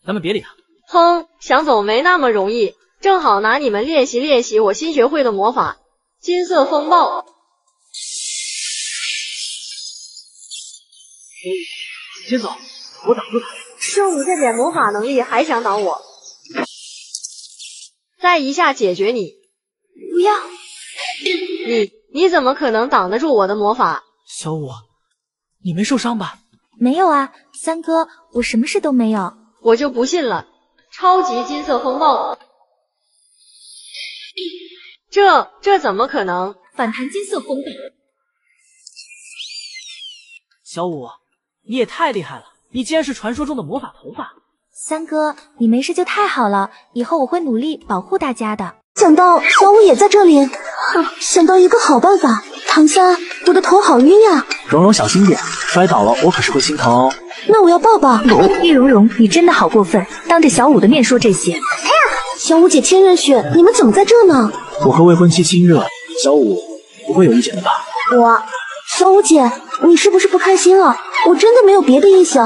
咱们别理他。哼，想走没那么容易。正好拿你们练习练习我新学会的魔法——金色风暴。先走，我挡住他。就你这点魔法能力，还想挡我？再一下解决你！不要！你你怎么可能挡得住我的魔法？小五，你没受伤吧？没有啊，三哥，我什么事都没有。我就不信了！超级金色风暴！这这怎么可能？反弹金色风暴！小五，你也太厉害了！你竟然是传说中的魔法头发！三哥，你没事就太好了，以后我会努力保护大家的。想到小五也在这里，哼想到一个好办法。唐三，我的头好晕呀！蓉蓉小心点，摔倒了我可是会心疼哦。那我要抱抱。易蓉蓉，你真的好过分，当着小五的面说这些。哎呀小五姐、千仞雪，你们怎么在这呢？我和未婚妻亲热，小五不会有意见的吧？我，小五姐，你是不是不开心了？我真的没有别的意思。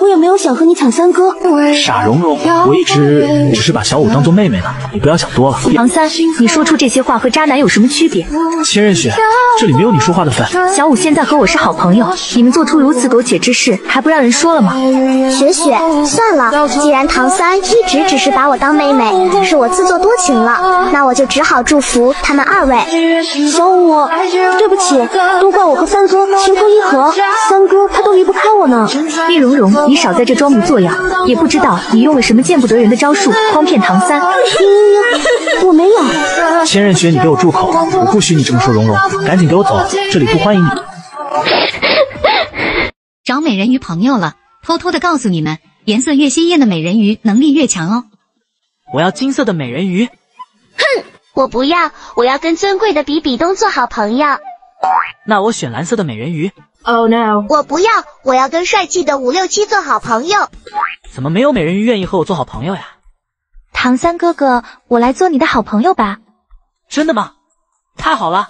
我也没有想和你抢三哥，傻蓉蓉，我一直只是把小五当做妹妹呢，你不要想多了。唐三，你说出这些话和渣男有什么区别？千仞雪，这里没有你说话的份。小五现在和我是好朋友，你们做出如此苟且之事，还不让人说了吗？雪雪，算了，既然唐三一直只是把我当妹妹，是我自作多情了，那我就只好祝福他们二位。小五，对不起，都怪我和三哥情投意合，三哥他都离不开我呢。易蓉蓉。你少在这装模作样，也不知道你用了什么见不得人的招数，诓骗唐三。我没有。千仞雪，你给我住口！我不许你这么说蓉蓉，赶紧给我走，这里不欢迎你。找美人鱼朋友了，偷偷的告诉你们，颜色越鲜艳的美人鱼能力越强哦。我要金色的美人鱼。哼，我不要，我要跟尊贵的比比东做好朋友。那我选蓝色的美人鱼。Oh no！我不要，我要跟帅气的五六七做好朋友。怎么没有美人鱼愿意和我做好朋友呀？唐三哥哥，我来做你的好朋友吧。真的吗？太好了！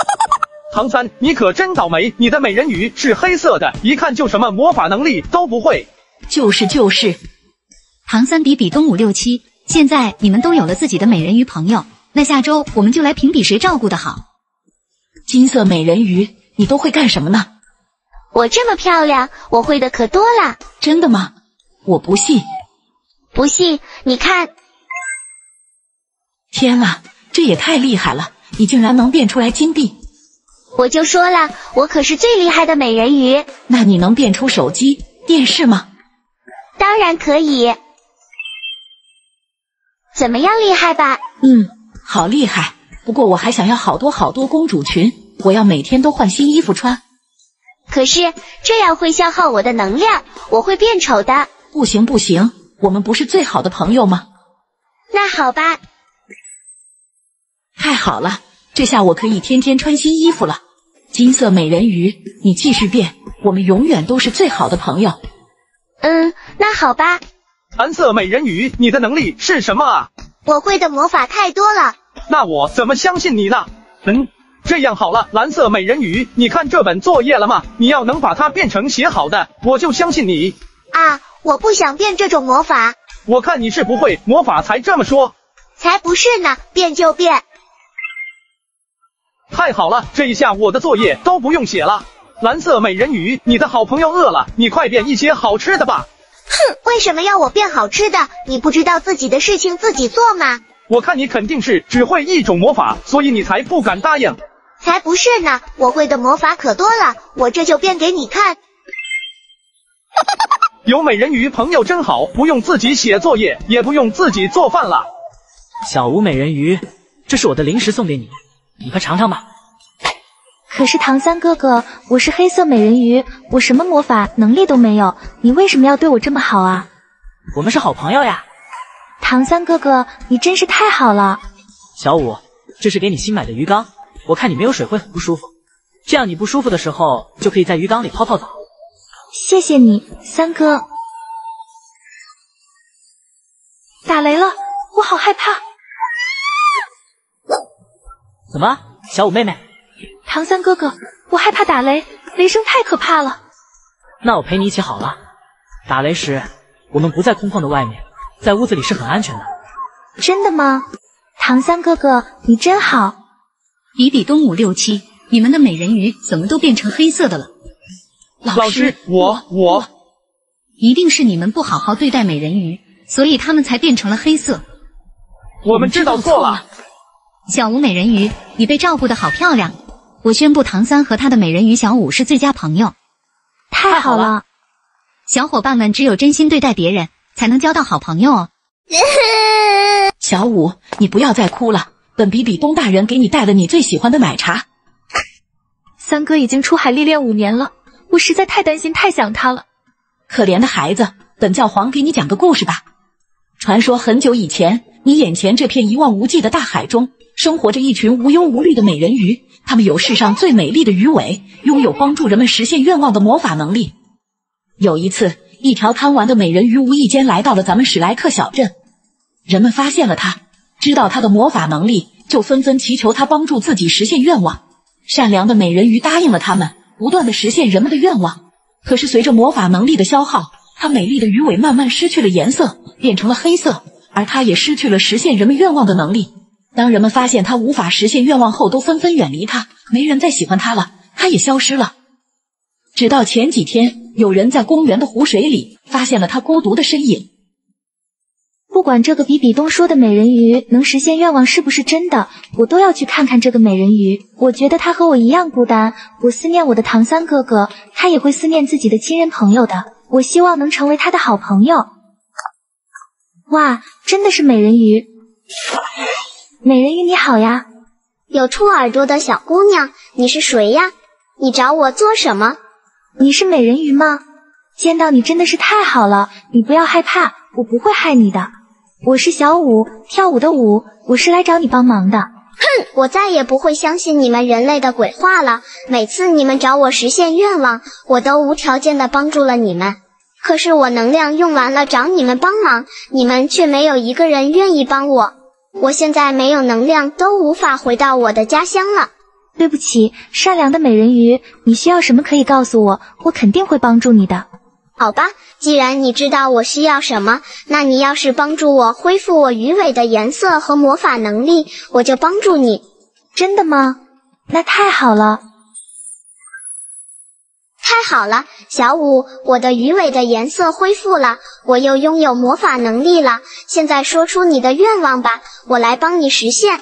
唐三，你可真倒霉，你的美人鱼是黑色的，一看就什么魔法能力都不会。就是就是。唐三比比东五六七，现在你们都有了自己的美人鱼朋友，那下周我们就来评比谁照顾的好。金色美人鱼，你都会干什么呢？我这么漂亮，我会的可多了。真的吗？我不信。不信？你看。天啊，这也太厉害了！你竟然能变出来金币。我就说了，我可是最厉害的美人鱼。那你能变出手机、电视吗？当然可以。怎么样，厉害吧？嗯，好厉害。不过我还想要好多好多公主裙，我要每天都换新衣服穿。可是这样会消耗我的能量，我会变丑的。不行不行，我们不是最好的朋友吗？那好吧。太好了，这下我可以天天穿新衣服了。金色美人鱼，你继续变，我们永远都是最好的朋友。嗯，那好吧。蓝色美人鱼，你的能力是什么啊？我会的魔法太多了。那我怎么相信你呢？嗯，这样好了，蓝色美人鱼，你看这本作业了吗？你要能把它变成写好的，我就相信你。啊，我不想变这种魔法。我看你是不会魔法才这么说。才不是呢，变就变。太好了，这一下我的作业都不用写了。蓝色美人鱼，你的好朋友饿了，你快变一些好吃的吧。哼，为什么要我变好吃的？你不知道自己的事情自己做吗？我看你肯定是只会一种魔法，所以你才不敢答应。才不是呢，我会的魔法可多了，我这就变给你看。有美人鱼朋友真好，不用自己写作业，也不用自己做饭了。小吴美人鱼，这是我的零食送给你，你快尝尝吧。可是唐三哥哥，我是黑色美人鱼，我什么魔法能力都没有，你为什么要对我这么好啊？我们是好朋友呀。唐三哥哥，你真是太好了。小五，这是给你新买的鱼缸，我看你没有水会很不舒服，这样你不舒服的时候就可以在鱼缸里泡泡澡。谢谢你，三哥。打雷了，我好害怕。怎么，小五妹妹？唐三哥哥，我害怕打雷，雷声太可怕了。那我陪你一起好了。打雷时，我们不在空旷的外面，在屋子里是很安全的。真的吗？唐三哥哥，你真好。比比东五六七，你们的美人鱼怎么都变成黑色的了？老师，我我一定是你们不好好对待美人鱼，所以他们才变成了黑色。我们知道错了。小五美人鱼，你被照顾的好漂亮。我宣布，唐三和他的美人鱼小五是最佳朋友。太好了，小伙伴们，只有真心对待别人，才能交到好朋友哦。小五，你不要再哭了，本比比东大人给你带了你最喜欢的奶茶。三哥已经出海历练五年了。我实在太担心，太想他了。可怜的孩子，本教皇给你讲个故事吧。传说很久以前，你眼前这片一望无际的大海中，生活着一群无忧无虑的美人鱼。它们有世上最美丽的鱼尾，拥有帮助人们实现愿望的魔法能力。有一次，一条贪玩的美人鱼无意间来到了咱们史莱克小镇，人们发现了它，知道它的魔法能力，就纷纷祈求它帮助自己实现愿望。善良的美人鱼答应了他们。不断的实现人们的愿望，可是随着魔法能力的消耗，她美丽的鱼尾慢慢失去了颜色，变成了黑色，而她也失去了实现人们愿望的能力。当人们发现她无法实现愿望后，都纷纷远离她，没人再喜欢她了，她也消失了。直到前几天，有人在公园的湖水里发现了她孤独的身影。不管这个比比东说的美人鱼能实现愿望是不是真的，我都要去看看这个美人鱼。我觉得她和我一样孤单，我思念我的唐三哥哥，他也会思念自己的亲人朋友的。我希望能成为他的好朋友。哇，真的是美人鱼！美人鱼你好呀，有兔耳朵的小姑娘，你是谁呀？你找我做什么？你是美人鱼吗？见到你真的是太好了，你不要害怕，我不会害你的。我是小舞，跳舞的舞。我是来找你帮忙的。哼，我再也不会相信你们人类的鬼话了。每次你们找我实现愿望，我都无条件的帮助了你们。可是我能量用完了，找你们帮忙，你们却没有一个人愿意帮我。我现在没有能量，都无法回到我的家乡了。对不起，善良的美人鱼，你需要什么可以告诉我，我肯定会帮助你的。好吧，既然你知道我需要什么，那你要是帮助我恢复我鱼尾的颜色和魔法能力，我就帮助你。真的吗？那太好了，太好了，小五，我的鱼尾的颜色恢复了，我又拥有魔法能力了。现在说出你的愿望吧，我来帮你实现。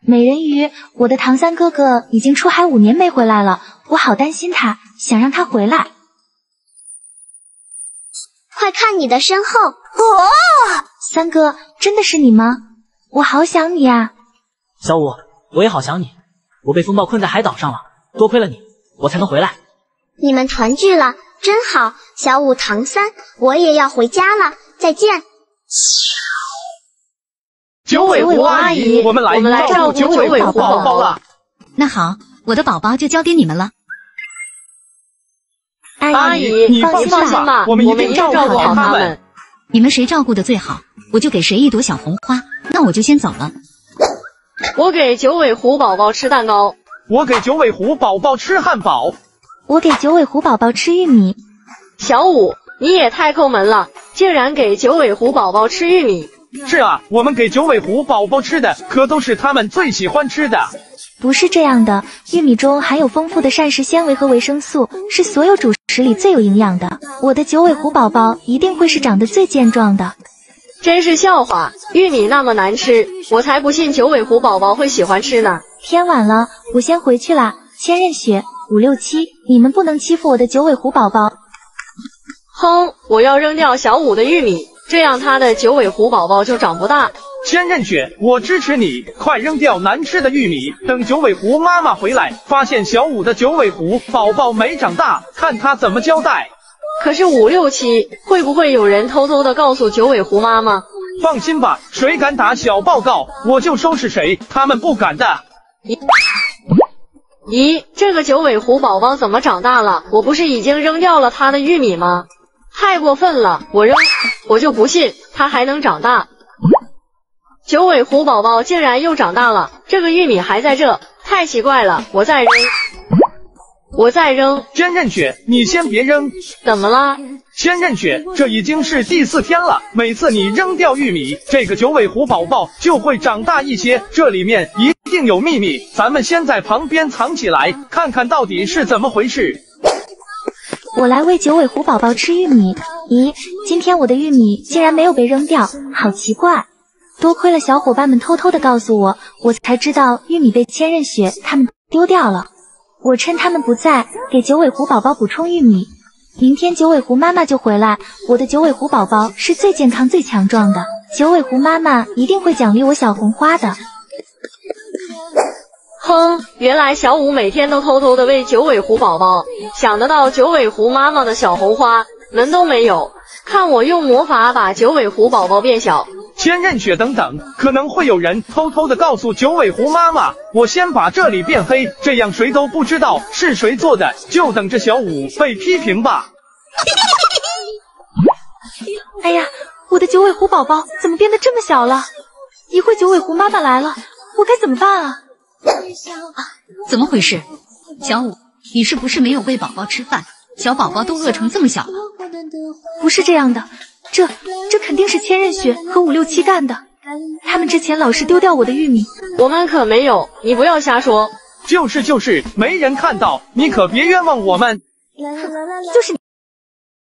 美人鱼，我的唐三哥哥已经出海五年没回来了，我好担心他，想让他回来。快看你的身后！哦，三哥，真的是你吗？我好想你啊！小五，我也好想你。我被风暴困在海岛上了，多亏了你，我才能回来。你们团聚了，真好。小五、唐三，我也要回家了，再见。九尾狐阿姨，我们来照顾九尾狐宝宝了。那好，我的宝宝就交给你们了。阿姨，你放心吧，我们一定照顾好他们。你们谁照顾的最好，我就给谁一朵小红花。那我就先走了。我给九尾狐宝宝吃蛋糕。我给九尾狐宝宝吃汉堡。我给九尾狐宝宝吃玉米。小五，你也太抠门了，竟然给九尾狐宝宝吃玉米。是啊，我们给九尾狐宝宝吃的可都是他们最喜欢吃的。不是这样的，玉米中含有丰富的膳食纤维和维生素，是所有主食里最有营养的。我的九尾狐宝宝一定会是长得最健壮的。真是笑话，玉米那么难吃，我才不信九尾狐宝宝会喜欢吃呢。天晚了，我先回去啦。千仞雪、五六七，你们不能欺负我的九尾狐宝宝。哼，我要扔掉小五的玉米，这样他的九尾狐宝宝就长不大。千仞雪，我支持你，快扔掉难吃的玉米。等九尾狐妈妈回来，发现小五的九尾狐宝宝没长大，看他怎么交代。可是五六七，会不会有人偷偷的告诉九尾狐妈妈？放心吧，谁敢打小报告，我就收拾谁，他们不敢的。咦，这个九尾狐宝宝怎么长大了？我不是已经扔掉了他的玉米吗？太过分了！我扔，我就不信他还能长大。九尾狐宝宝竟然又长大了，这个玉米还在这，太奇怪了！我再扔，我再扔。千仞雪，你先别扔。怎么了？千仞雪，这已经是第四天了，每次你扔掉玉米，这个九尾狐宝宝就会长大一些，这里面一定有秘密，咱们先在旁边藏起来，看看到底是怎么回事。我来喂九尾狐宝宝吃玉米。咦，今天我的玉米竟然没有被扔掉，好奇怪！多亏了小伙伴们偷偷的告诉我，我才知道玉米被千仞雪他们丢掉了。我趁他们不在，给九尾狐宝宝补充玉米。明天九尾狐妈妈就回来，我的九尾狐宝宝是最健康、最强壮的，九尾狐妈妈一定会奖励我小红花的。哼，原来小五每天都偷偷的喂九尾狐宝宝，想得到九尾狐妈妈的小红花，门都没有。看我用魔法把九尾狐宝宝变小。千仞雪，等等，可能会有人偷偷的告诉九尾狐妈妈，我先把这里变黑，这样谁都不知道是谁做的，就等着小五被批评吧。哎呀，我的九尾狐宝宝怎么变得这么小了？一会九尾狐妈妈来了，我该怎么办啊？啊怎么回事？小五，你是不是没有喂宝宝吃饭？小宝宝都饿成这么小了。不是这样的，这这肯定是千仞雪和五六七干的。他们之前老是丢掉我的玉米，我们可没有，你不要瞎说。就是就是，没人看到，你可别冤枉我们。就是你。